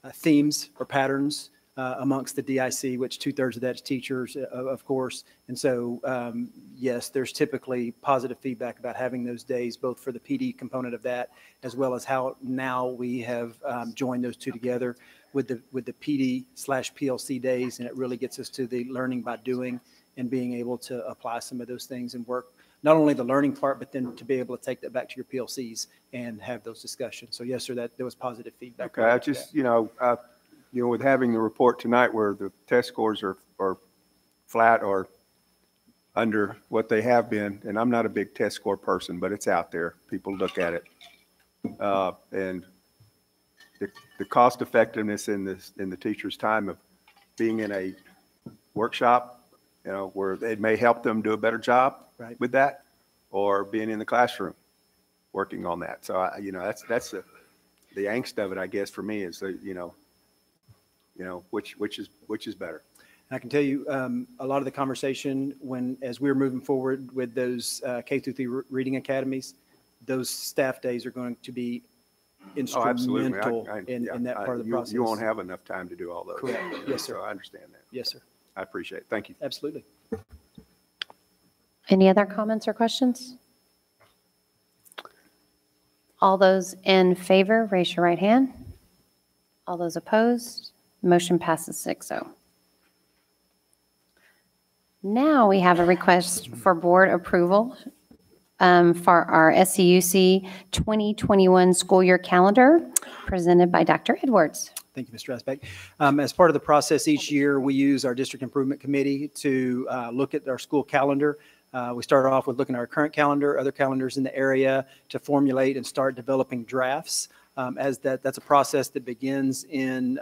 uh, themes or patterns uh, amongst the DIC, which two-thirds of that is teachers, uh, of of course. And so, um, yes, there's typically positive feedback about having those days, both for the PD component of that, as well as how now we have um, joined those two together with the, with the PD slash PLC days, and it really gets us to the learning by doing and being able to apply some of those things and work, not only the learning part, but then to be able to take that back to your PLCs and have those discussions. So yes, sir, that, there was positive feedback. Okay, I just, you know, uh, you know, with having the report tonight where the test scores are, are flat or under what they have been, and I'm not a big test score person, but it's out there. People look at it. Uh, And the, the cost effectiveness in this, in the teacher's time of being in a workshop, you know, where it may help them do a better job Right. with that, or being in the classroom, working on that. So I, you know, that's, that's the, the angst of it, I guess, for me is, the you know, you know, which, which is, which is better? And I can tell you, um, a lot of the conversation when, as we were moving forward with those uh, K through three reading academies, those staff days are going to be Oh, absolutely. I- instrumental I- in, yeah, in that I- part of the you- process. You won't have enough time to do all those. Correct. Yes, sir. So I understand that. Yes, sir. I appreciate it. Thank you. Absolutely. Any other comments or questions? All those in favor, raise your right hand. All those opposed, motion passes oh. 6-0. Now we have a request for board approval um, for our SCUC 2021 school year calendar presented by Dr. Edwards. Thank you, Mr. Asbeck. Um, As part of the process each year, we use our district improvement committee to uh, look at our school calendar. Uh, We started off with looking at our current calendar, other calendars in the area to formulate and start developing drafts. Um, As that, that's a process that begins in,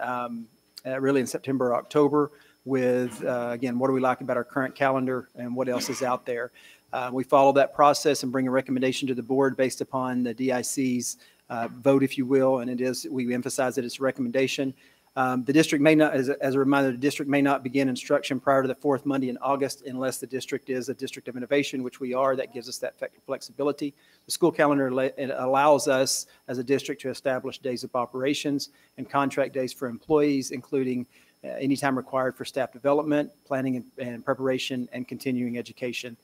really in September, or October with, uh, again, what do we like about our current calendar and what else is out there? Uh, We follow that process and bring a recommendation to the board based upon the DIC's uh, vote, if you will, and it is, we emphasize that it's a recommendation. Um, The district may not, as a, as a reminder, the district may not begin instruction prior to the fourth Monday in August unless the district is a district of innovation, which we are. That gives us that flexibility. The school calendar allows us as a district to establish days of operations and contract days for employees, including uh, anytime required for staff development, planning and- and preparation, and continuing education.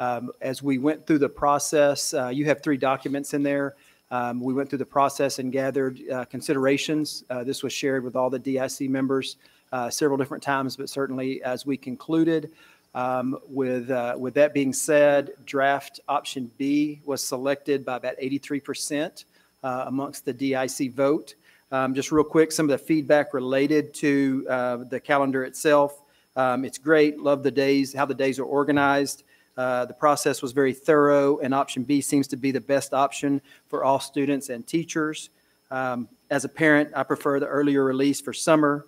Um, As we went through the process, uh, you have three documents in there. Um, We went through the process and gathered uh, considerations. Uh, This was shared with all the DIC members uh, several different times, but certainly as we concluded, um, with, uh, with that being said, draft option B was selected by about 83% uh, amongst the DIC vote. Um, Just real quick, some of the feedback related to uh, the calendar itself. Um, It's great, love the days, how the days are organized. Uh, The process was very thorough, and option B seems to be the best option for all students and teachers. Um, As a parent, I prefer the earlier release for summer.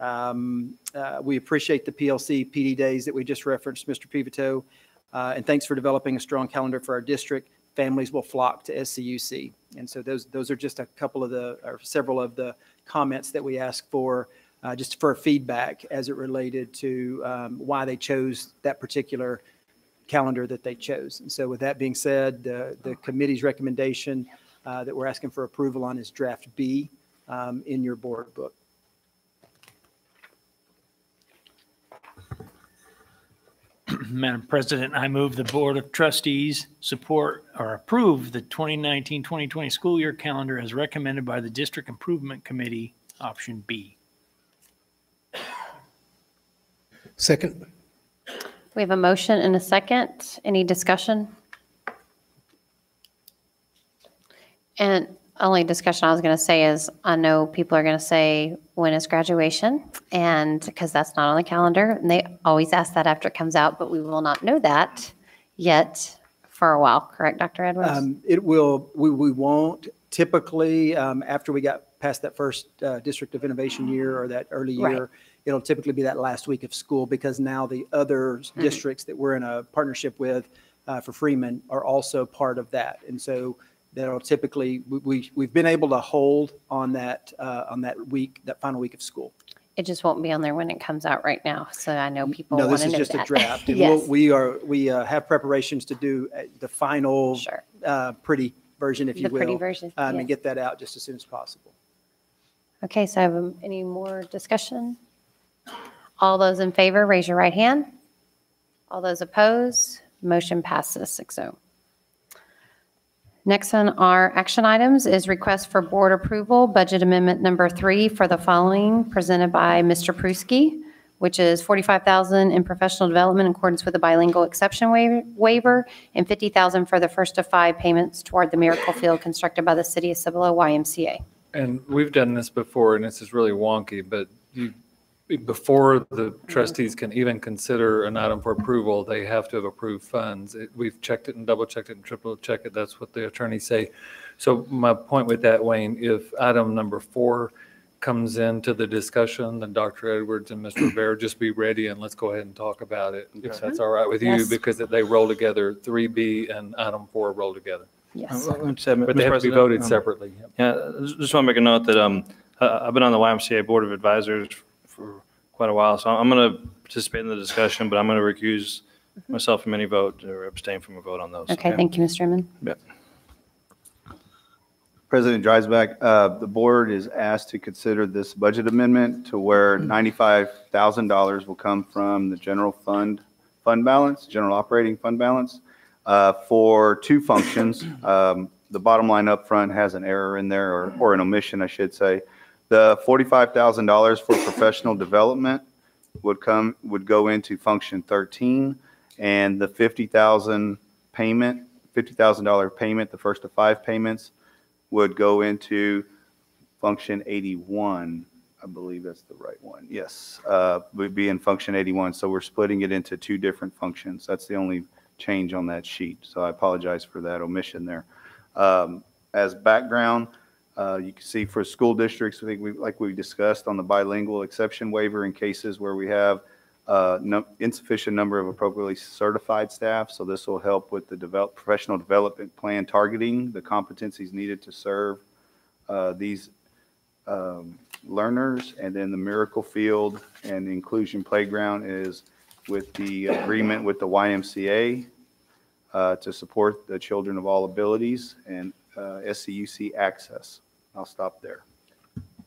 Um, uh, We appreciate the PLC PD days that we just referenced, Mr. Pivoto, uh, and thanks for developing a strong calendar for our district. Families will flock to SCUC. And so those, those are just a couple of the, or several of the comments that we asked for, uh, just for feedback as it related to um, why they chose that particular calendar that they chose. And so with that being said, the, the committee's recommendation uh, that we're asking for approval on is draft B um, in your board book. [CLEARS THROAT] Madam President, I move the Board of Trustees support or approve the 2019-2020 school year calendar as recommended by the District Improvement Committee, option B. Second. We have a motion and a second. Any discussion? And only discussion I was going to say is, I know people are going to say, when is graduation? And, because that's not on the calendar, and they always ask that after it comes out, but we will not know that yet for a while, correct, Dr. Edwards? Um, It will, we, we won't typically, um, after we got past that first uh, District of Innovation year or that early year, it'll typically be that last week of school because now the other Mm-hmm. districts that we're in a partnership with uh, for Freeman are also part of that. And so that'll typically, we- we, we've been able to hold on that, uh, on that week, that final week of school. It just won't be on there when it comes out right now, so I know people No, want this to is know just a that. draft. [LAUGHS] and we'll- Yes. We are, we uh, have preparations to do uh, the final, uh, pretty version, if you The will. pretty version, um, yes. And get that out just as soon as possible. Okay, so I have um, any more discussion? All those in favor, raise your right hand. All those opposed, motion passes 6-0. Next on our action items is request for board approval, budget amendment number three for the following, presented by Mr. Pruski, which is 45000 in professional development in accordance with the bilingual exception wa- waiver, and 50000 for the first of five payments toward the Miracle Field constructed by the city of Cibolo YMCA. And we've done this before, and this is really wonky, but you, before the trustees can even consider an item for approval, they have to have approved funds. It- We've checked it and double checked it and triple checked it. That's what the attorneys say. So my point with that, Wayne, if item number four comes into the discussion, then Dr. Edwards and Mr. [CLEARS THROAT] Bear, just be ready and let's go ahead and talk about it. If that's all right with you, Yes. because they roll together, 3B and item four roll together. Yes. Uh, say, But Mr. they have to be voted um, separately. Yeah, I just- just want to make a note that um, I- I've been on the YMCA Board of Advisors for quite a while, so I'm going to participate in the discussion, but I'm going to recuse myself from any vote or abstain from a vote on those. Okay, thank you, Mr. Inman. Yep. President Dreisbach, uh, the board is asked to consider this budget amendment to where $95,000 will come from the general fund, fund balance, general operating fund balance, uh, for two functions. [COUGHS] Um, The bottom line up front has an error in there, or or an omission, I should say. The $45,000 for professional development would come, would go into function 13, and the 50,000 payment, $50,000 payment, the first of five payments, would go into function 81. I believe that's the right one. Yes, uh, would be in function 81. So we're splitting it into two different functions. That's the only change on that sheet. So I apologize for that omission there. Um, As background, uh, you can see for school districts, I think we, like we discussed on the bilingual exception waiver in cases where we have uh, no- insufficient number of appropriately certified staff. So this will help with the develop, professional development plan targeting the competencies needed to serve uh, these um, learners. And then the Miracle Field and the Inclusion Playground is with the agreement with the YMCA uh, to support the children of all abilities and Uh, SCUC access. I'll stop there.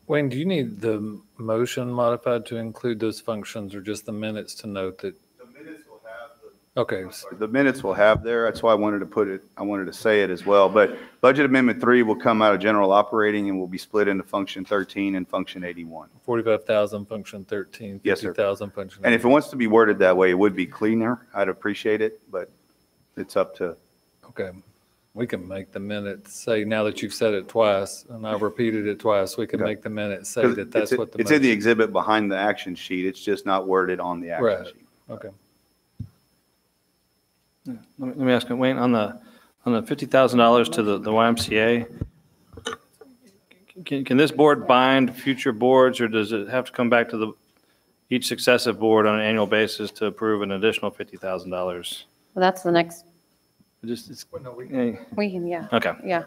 Wayne, do you need the motion modified to include those functions or just the minutes to note that? The minutes will have Okay, The minutes will have there, that's why I wanted to put it, I wanted to say it as well. But Budget Amendment 3 will come out of general operating and will be split into Function 13 and Function 81. 45,000 function 13, Yes, sir. 50,000 function. And if it wants to be worded that way, it would be cleaner. I'd appreciate it, but it's up to, Okay, we can make the minutes say, now that you've said it twice, and I've repeated it twice, we can Okay. make the minutes say 'cause that that's it's- what the. It's in the motion- exhibit behind the action sheet, it's just not worded on the action Right, sheet. okay. Let me, let me ask you, Wayne, on the, on the fifty thousand dollars to the, the YMCA, can, can this board bind future boards, or does it have to come back to the, each successive board on an annual basis to approve an additional fifty thousand dollars? Well, that's the next, Just, it's, Eh, we can, yeah. Okay. Yeah.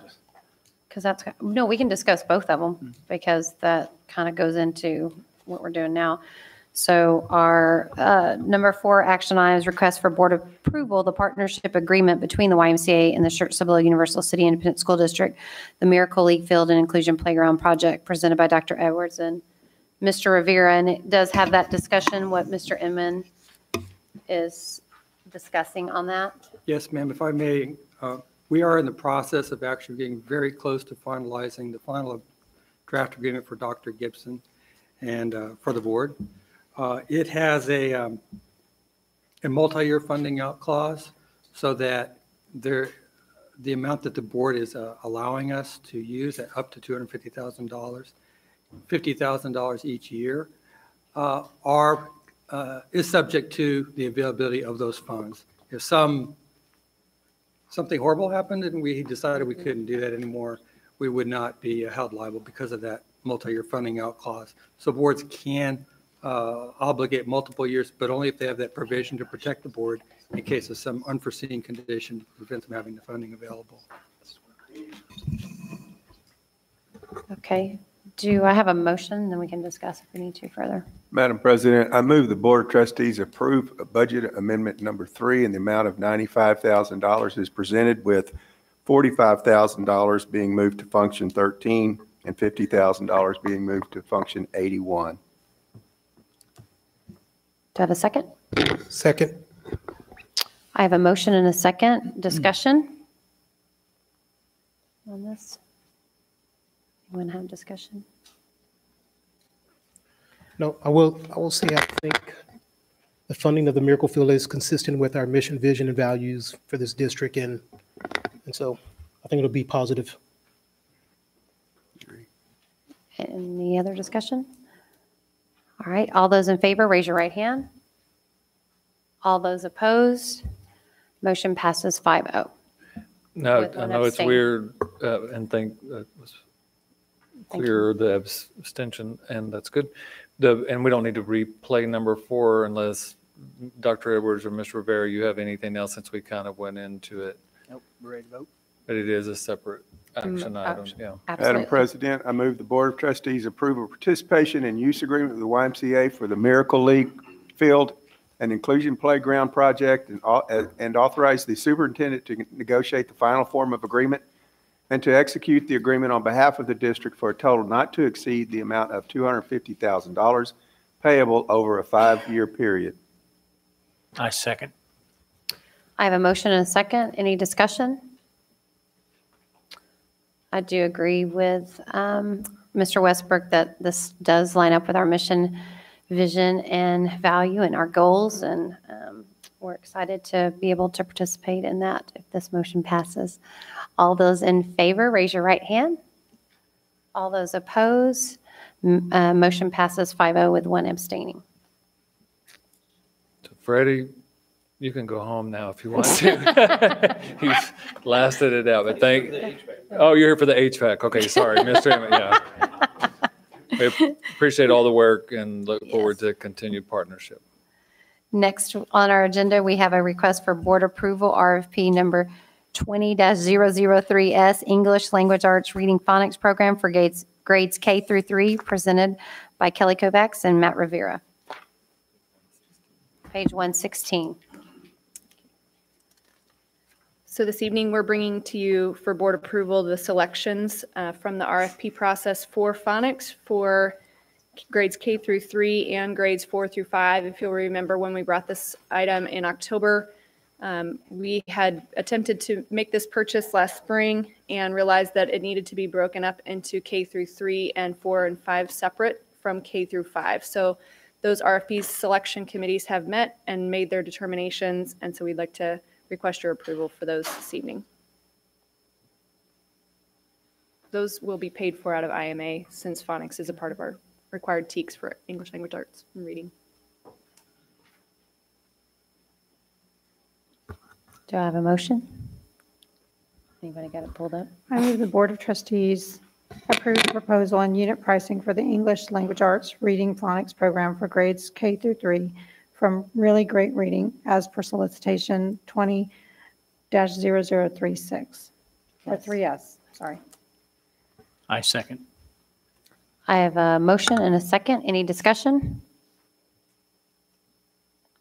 Because that's, no, we can discuss both of them because that kind of goes into what we're doing now. So our uh, number four action items, request for board approval, the partnership agreement between the YMCA and the Schertz Cibolo Universal City Independent School District, the Miracle League Field and Inclusion Playground Project presented by Dr. Edwards and Mr. Rivera. And it does have that discussion, what Mr. Inman is discussing on that. Yes, ma'am, if I may, uh, we are in the process of actually getting very close to finalizing the final draft agreement for Dr. Gibson and uh, for the board. Uh, It has a, um, a multi-year funding out clause so that there, the amount that the board is uh, allowing us to use at up to $250,000, $50,000 each year, uh, are, uh, is subject to the availability of those funds. If some, something horrible happened and we decided we couldn't do that anymore, we would not be held liable because of that multi-year funding out clause. So boards can uh, obligate multiple years, but only if they have that provision to protect the board in case of some unforeseen condition to prevent them having the funding available. Okay. Do I have a motion? Then we can discuss if we need to further. Madam President, I move the Board of Trustees approve a budget amendment number three in the amount of $95,000 is presented with $45,000 being moved to function 13 and $50,000 being moved to function 81. Do I have a second? Second. I have a motion and a second. Discussion on this? You want to have discussion? No, I will, I will say, I think the funding of the Miracle Field is consistent with our mission, vision, and values for this district, and, and so I think it'll be positive. Any other discussion? All right, all those in favor, raise your right hand. All those opposed, motion passes oh. 5-0. No, With I one know it's abstain. weird uh, and think that was Thank clear, the abstention, and that's good. The, and we don't need to replay number four unless Dr. Edwards or Mr. Rivera, you have anything else since we kind of went into it. Nope, we're ready to vote. But it is a separate action Mm, item, action. yeah. Madam President, I move the Board of Trustees approve a participation and use agreement with the YMCA for the Miracle League Field and Inclusion Playground Project and au- and authorize the superintendent to negotiate the final form of agreement and to execute the agreement on behalf of the district for a total not to exceed the amount of $250,000 payable over a five-year period. I second. I have a motion and a second. Any discussion? I do agree with um, Mr. Westbrook that this does line up with our mission, vision, and value and our goals, and um, we're excited to be able to participate in that if this motion passes. All those in favor, raise your right hand. All those opposed, m- uh, motion passes 5-0 with one abstaining. So Freddie, you can go home now if you want to. [LAUGHS] You've lasted it out, but thank, oh, you're here for the HVAC. Okay, sorry, Mr. Emmett, yeah. [LAUGHS] We appreciate all the work and look forward to continued partnership. Next on our agenda, we have a request for board approval, RFP number 20-003S, English Language Arts Reading Phonics Program for grades, grades K through 3, presented by Kelly Kovacs and Matt Rivera. Page 116. So this evening, we're bringing to you for board approval the selections uh, from the RFP process for phonics for grades K through 3 and grades 4 through 5. If you'll remember when we brought this item in October, um, we had attempted to make this purchase last spring and realized that it needed to be broken up into K through 3 and 4 and 5 separate from K through 5. So those RFP selection committees have met and made their determinations, and so we'd like to request your approval for those this evening. Those will be paid for out of IMA since phonics is a part of our required TEKS for English language arts and reading. Do I have a motion? Anybody got it pulled up? I move the Board of Trustees approve the proposal on unit pricing for the English Language Arts Reading Phonics Program for grades K through 3 from Really Great Reading as per solicitation 20-0036, or 3S, sorry. I second. I have a motion and a second. Any discussion?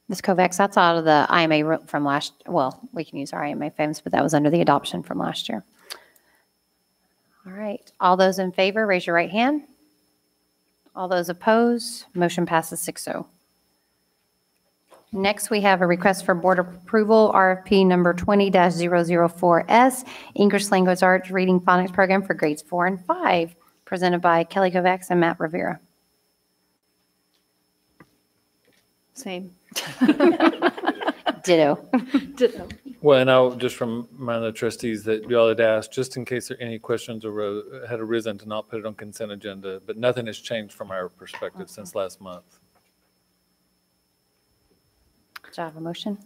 Ms. Kovacs, that's out of the IMA from last, well, we can use our IMA funds, but that was under the adoption from last year. All right, all those in favor, raise your right hand. All those opposed, motion passes oh. 6-0. Next, we have a request for board approval, RFP number 20-004S, English Language Arts Reading Phonics Program for grades 4 and 5, presented by Kelly Kovacs and Matt Rivera. Same. [LAUGHS] Ditto. Ditto. Well, and I'll just remind the trustees that y'all had asked, just in case there any questions arose, had arisen, to not put it on consent agenda, but nothing has changed from our perspective since last month. Do I have a motion?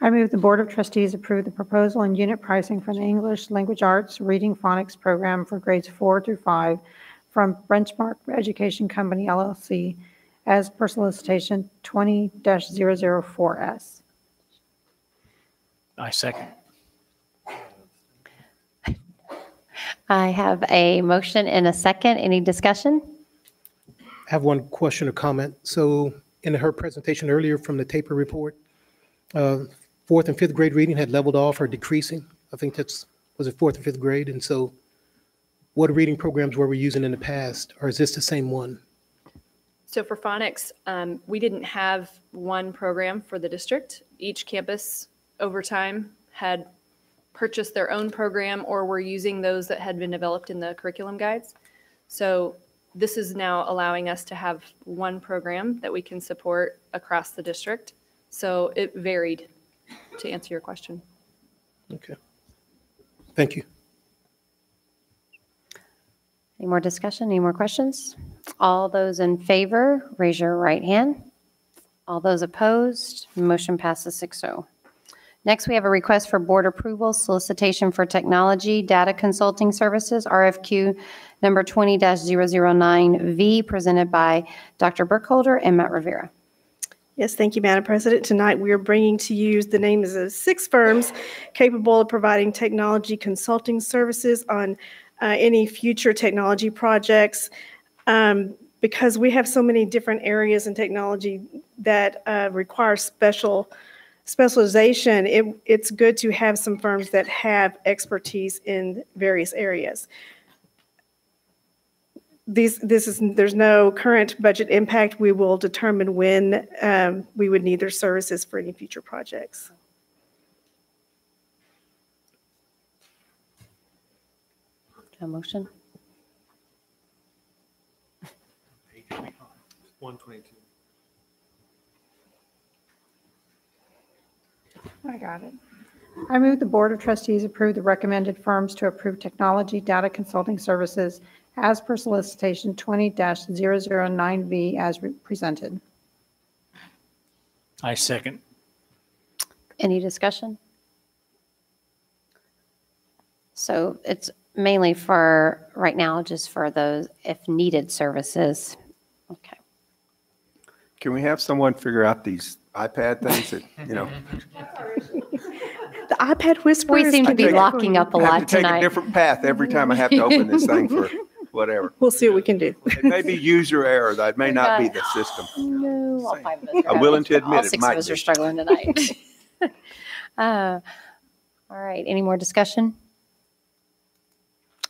I move the Board of Trustees approve the proposal and unit pricing for the English Language Arts Reading Phonics Program for grades 4 through 5 from Benchmark Education Company LLC as per solicitation 20-004S. I second. I have a motion and a second. Any discussion? I have one question or comment. So in her presentation earlier from the TAPR report, uh, fourth and fifth grade reading had leveled off or decreasing. I think that's, was it fourth and fifth grade? And so what reading programs were we using in the past? Or is this the same one? So for phonics, um, we didn't have one program for the district. Each campus over time had purchased their own program or were using those that had been developed in the curriculum guides. So this is now allowing us to have one program that we can support across the district. So it varied, to answer your question. Okay. Thank you. Any more discussion? Any more questions? All those in favor, raise your right hand. All those opposed, motion passes 6-0. Next, we have a request for board approval, solicitation for technology data consulting services, RFQ number 20-009V, presented by Dr. Burkholder and Matt Rivera. Yes, thank you, Madam President. Tonight, we are bringing to you the names of six firms capable of providing technology consulting services on uh, any future technology projects. Um, Because we have so many different areas in technology that uh, require special specialization, it, it's good to have some firms that have expertise in various areas. These, this is, there's no current budget impact. We will determine when um, we would need their services for any future projects. A motion? 122. I got it. I move the Board of Trustees approve the recommended firms to approve technology data consulting services as per solicitation 20-009V as presented. I second. Any discussion? So it's mainly for, right now, just for those if needed services. Okay. Can we have someone figure out these iPad things that, you know? The iPad whisperers. We seem to be take- locking up a I have lot to take a different path every time I have to open this thing for whatever. We'll see what we can do. It may be user error, that may not be the system. No, all five of us. are I'm willing to having- admit All it six might of us be. are struggling tonight. [LAUGHS] Uh, All right, any more discussion?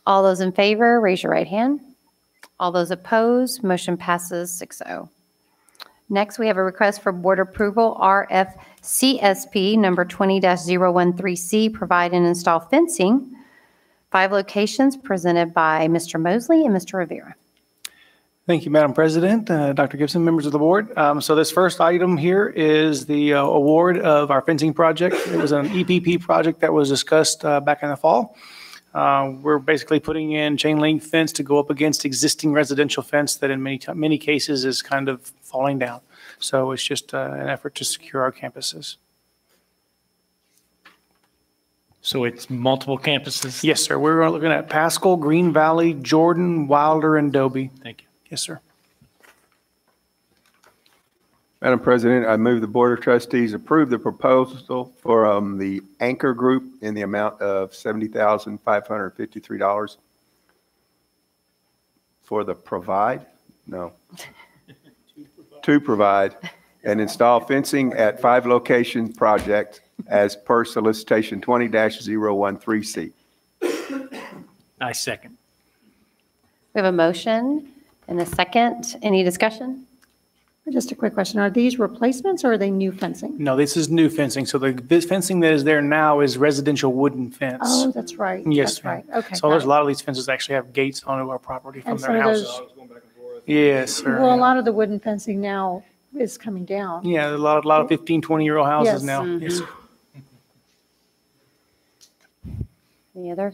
All those in favor, raise your right hand. All those opposed, motion passes 6-0. Next, we have a request for board approval, RFCSP number 20-013C, provide and install fencing. Five locations presented by Mr. Mosley and Mr. Rivera. Thank you, Madam President, uh, Dr. Gibson, members of the board. Um, So this first item here is the uh, award of our fencing project. It was an EPP project that was discussed uh, back in the fall. Uh, We're basically putting in chain link fence to go up against existing residential fence that in many, many cases is kind of falling down. So it's just uh, an effort to secure our campuses. So it's multiple campuses? Yes, sir. We're looking at Paschal, Green Valley, Jordan, Wilder, and Dobie. Thank you. Yes, sir. Madam President, I move the Board of Trustees approve the proposal for um, the Anchor Group in the amount of $70,553 for the provide, no. [LAUGHS] To provide and install fencing at five location project as per solicitation 20-013C. I second. We have a motion and a second. Any discussion? Just a quick question. Are these replacements or are they new fencing? No, this is new fencing. So the this fencing that is there now is residential wooden fence. Oh, that's right. Yes, That's ma'am. right. Okay. So got there's it. a lot of these fences that actually have gates onto our property from And their some of houses. those, Yes, sir. well, a lot of the wooden fencing now is coming down. Yeah, a lot, a lot of 15, 20-year-old houses Yes. now. Yes, sir. Mm-hmm. Any other?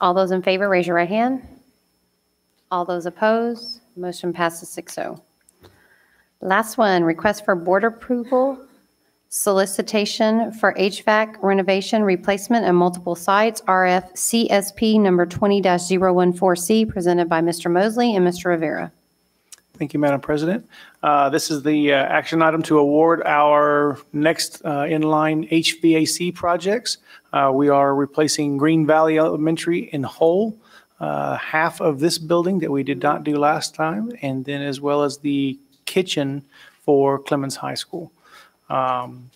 All those in favor, raise your right hand. All those opposed, motion passes 6-0. Last one, request for board approval, solicitation for HVAC renovation, replacement and multiple sites, RFCSP number 20-014C, presented by Mr. Mosley and Mr. Rivera. Thank you, Madam President. Uh, This is the uh, action item to award our next uh, in-line HVAC projects. Uh, We are replacing Green Valley Elementary in whole, uh, half of this building that we did not do last time, and then as well as the kitchen for Clemens High School. Um,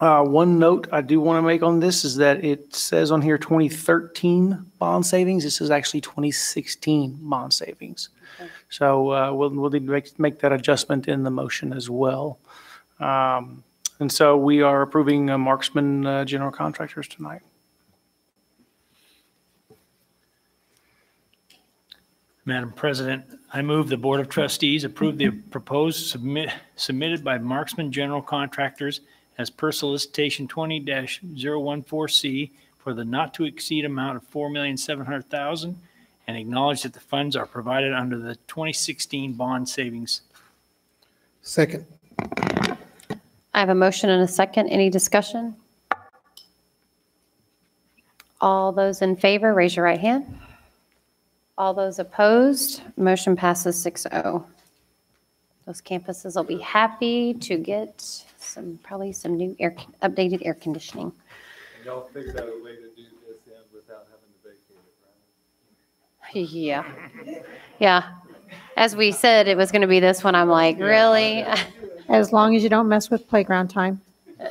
uh, One note I do want to make on this is that it says on here 2013 bond savings. This is actually 2016 bond savings. So uh, we'll, we'll need to make, make that adjustment in the motion as well. Um, And so we are approving uh, Marksman uh, General Contractors tonight. Madam President, I move the Board of Trustees approve the proposed submit, submitted by Marksman General Contractors as per solicitation 20-014C for the not-to-exceed amount of 4,700,000 and acknowledge that the funds are provided under the 2016 bond savings. Second. I have a motion and a second. Any discussion? All those in favor, raise your right hand. All those opposed, motion passes 6-0. Those campuses will be happy to get some, probably some new air, updated air conditioning. And Y'all figured out a way to do this in without having to vacate it, right? Yeah. Yeah. As we said, it was going to be this one. I'm like, really? [LAUGHS] As long as you don't mess with playground time. [LAUGHS]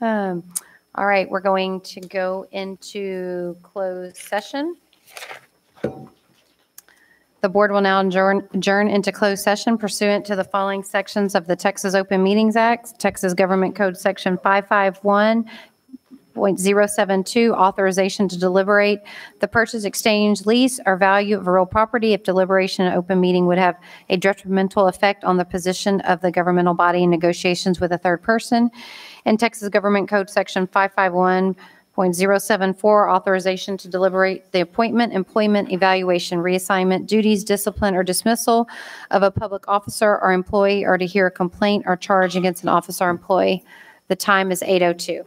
Um, All right, we're going to go into closed session. The board will now adjourn adjourn into closed session pursuant to the following sections of the Texas Open Meetings Act, Texas Government Code Section 551.072, authorization to deliberate the purchase, exchange, lease, or value of real property if deliberation in open meeting would have a detrimental effect on the position of the governmental body in negotiations with a third person. And Texas Government Code Section 551.074, authorization to deliberate the appointment, employment, evaluation, reassignment, duties, discipline, or dismissal of a public officer or employee, or to hear a complaint or charge against an officer or employee. The time is 8:02.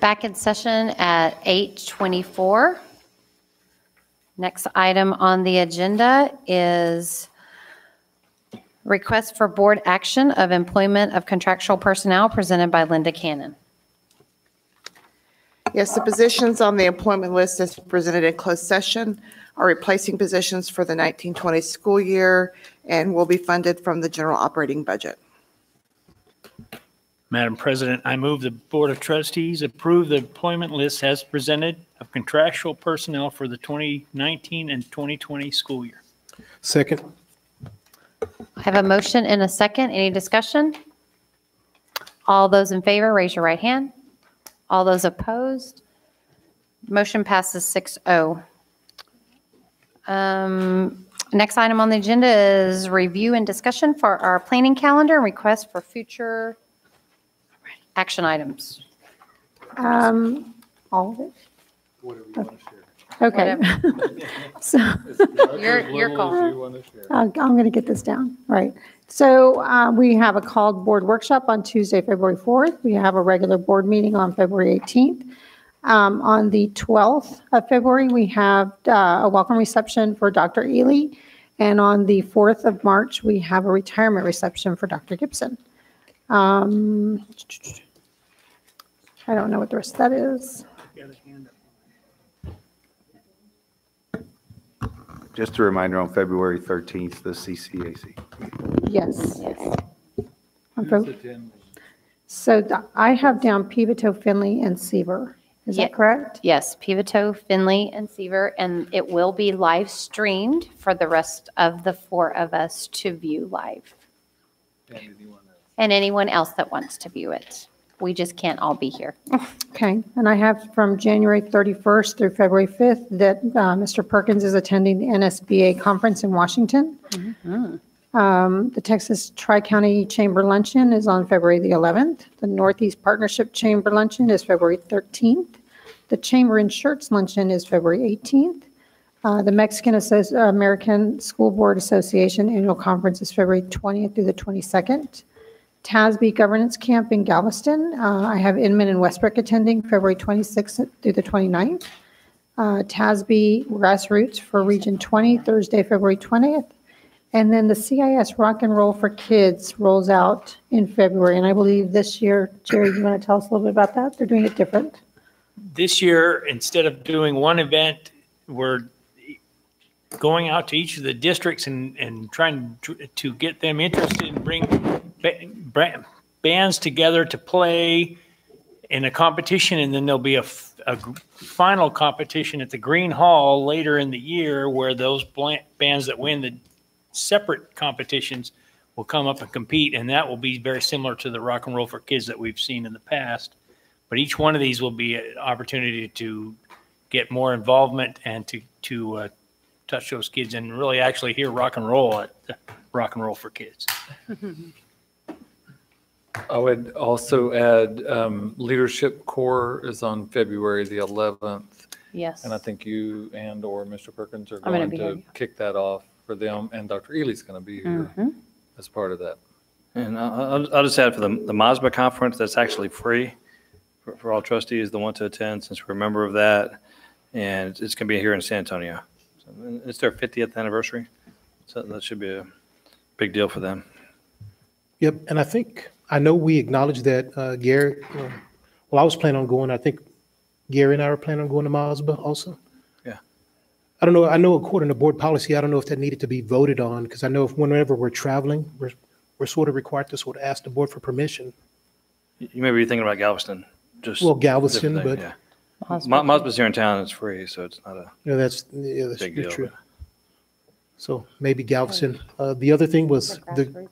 Back in session at 8:24. Next item on the agenda is request for board action of employment of contractual personnel presented by Linda Cannon. Yes, the positions on the employment list as presented in closed session are replacing positions for the 1920 school year and will be funded from the general operating budget. Madam President, I move the Board of Trustees approve the employment list as presented of contractual personnel for the 2019 and 2020 school year. Second. I have a motion and a second. Any discussion? All those in favor, raise your right hand. All those opposed? Motion passes 6-0. Um, Next item on the agenda is review and discussion for our planning calendar and request for future action items. Um, All of it? Okay. [LAUGHS] So. Your, your call. Uh, I'm going to get this down, right. So uh, we have a called board workshop on Tuesday, February 4th. We have a regular board meeting on February 18th. Um, On the 12th of February, we have uh, a welcome reception for Dr. Ely. And on the 4th of March, we have a retirement reception for Dr. Gibson. Um, I don't know what the rest of that is. Just a reminder, on February 13th, the CCAC. Yes. On Feb- So th- I have down Pivoto, Finley, and Seaver. Is that Yeah. correct? Yes, Pivoto, Finley, and Seaver, and it will be live streamed for the rest of the four of us to view live. And anyone else that wants to view it. We just can't all be here. Okay, and I have from January 31st through February 5th that uh, Mr. Perkins is attending the NSBA conference in Washington. Um, The Texas Tri-County Chamber Luncheon is on February the 11th. The Northeast Partnership Chamber Luncheon is February 13th. The Chamber in Schertz Luncheon is February 18th. Uh, The Mexican Associ- American School Board Association Annual Conference is February 20th through the 22nd. TASB Governance Camp in Galveston. Uh, I have Inman and Westbrook attending February 26th through the 29th. Uh, TASB Grassroots for Region 20, Thursday, February 20th. And then the CIS Rock and Roll for Kids rolls out in February. And I believe this year, Jerry, you want to tell us a little bit about that? They're doing it different. This year, instead of doing one event, we're going out to each of the districts and, and trying to get them interested and bring ba- bands together to play in a competition, and then there'll be a, gr- final competition at the Green Hall later in the year where those bands that win the separate competitions will come up and compete, and that will be very similar to the Rock and Roll for Kids that we've seen in the past. But each one of these will be an opportunity to get more involvement and to, to uh, touch those kids and really actually hear rock and roll at Rock and Roll for Kids. I would also add, um, Leadership Corps is on February the 11th. Yes. And I think you and/or Mr. Perkins are I'm gonna going be to here. kick that off for them, and Dr. Ely's going to be here Mhm. as part of that. And I- I'll, I'll just add for the, the MASBA conference, that's actually free for, for all trustees that want to attend, since we're a member of that. And it's going to be here in San Antonio. And It's their 50th anniversary, so that should be a big deal for them. Yep, and I think, I know we acknowledge that uh, Gary, uh, well, I was planning on going, I think Gary and I were planning on going to MASBA also. Yeah. I don't know, I know according to board policy, I don't know if that needed to be voted on, because I know if whenever we're traveling, we're, we're sort of required to sort of ask the board for permission. You you may be thinking about Galveston, just. Well, Galveston, different but- yeah. Ma- MASBA's here in town, it's free, so it's not a Yeah, that's, yeah, that's big deal. true. So maybe Galveston. Uh, The other thing was, the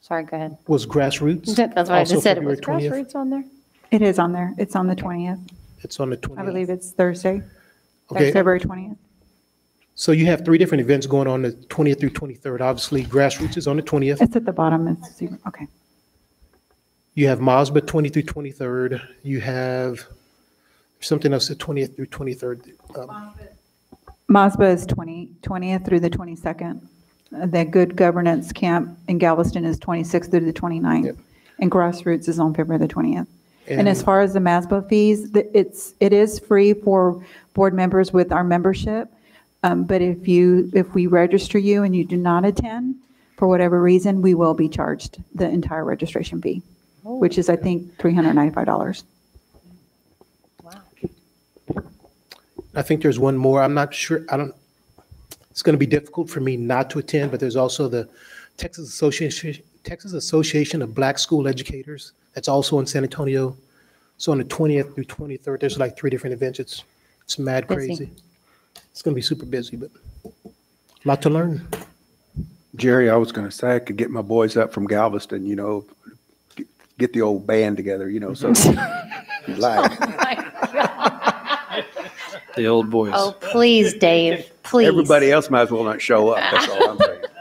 Sorry, go ahead. was grassroots. [LAUGHS] That's what I also just said. It was 20th. grassroots on there? It is on there. It's on the 20th. It's on the I 20th. believe it's Thursday, Okay. February 20th. So you have three different events going on the 20th through 23rd. Obviously, grassroots is on the 20th. It's at the bottom. It's, okay. You have MASBA 20 through 23rd. You have something else the 20th through 23rd. Um, MASBA is 20, 20th through the 22nd. Uh, The Good Governance Camp in Galveston is 26th through the 29th. And Grassroots is on February the 20th. And as far as the MASBA fees, the- it's, it is free for board members with our membership. Um, But if you, if we register you and you do not attend, for whatever reason, we will be charged the entire registration fee, which is, I think, $395. I think there's one more. I'm not sure, I don't, it's going to be difficult for me not to attend, but there's also the Texas Association, Texas Association of Black School Educators. That's also in San Antonio. So on the 20th through 23rd, there's like three different events. It's, it's mad Busy. crazy. It's going to be super busy, but a lot to learn. Jerry, I was going to say I could get my boys up from Galveston, you know, get- get the old band together, you know, so. [LAUGHS] Like, The old boys. Oh, please, Dave, please. everybody else might as well not show up, that's all I'm saying. [LAUGHS]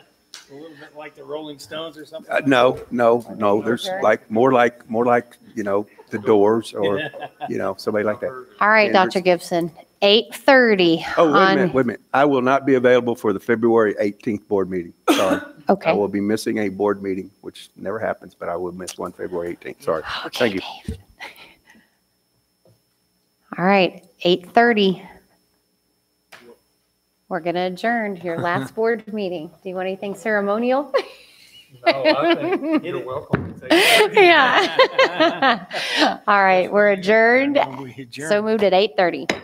A little bit like the Rolling Stones or something? Uh, No, no, no, there's like, more like, more like, you know, the Doors or, [LAUGHS] you know, somebody like that. All right, Anders. Dr. Gibson, 8:30 Oh, wait a minute, on, wait a minute. I will not be available for the February 18th board meeting. Sorry. [GASPS] Okay. I will be missing a board meeting, which never happens, but I will miss one February 18th. Sorry. Thank you. all right, 8:30. We're going to adjourn your last [LAUGHS] board meeting. Do you want anything ceremonial? No, I think you're welcome to take [LAUGHS] Yeah. [LAUGHS] All right, we're adjourned. We adjourn. So moved at 8:30.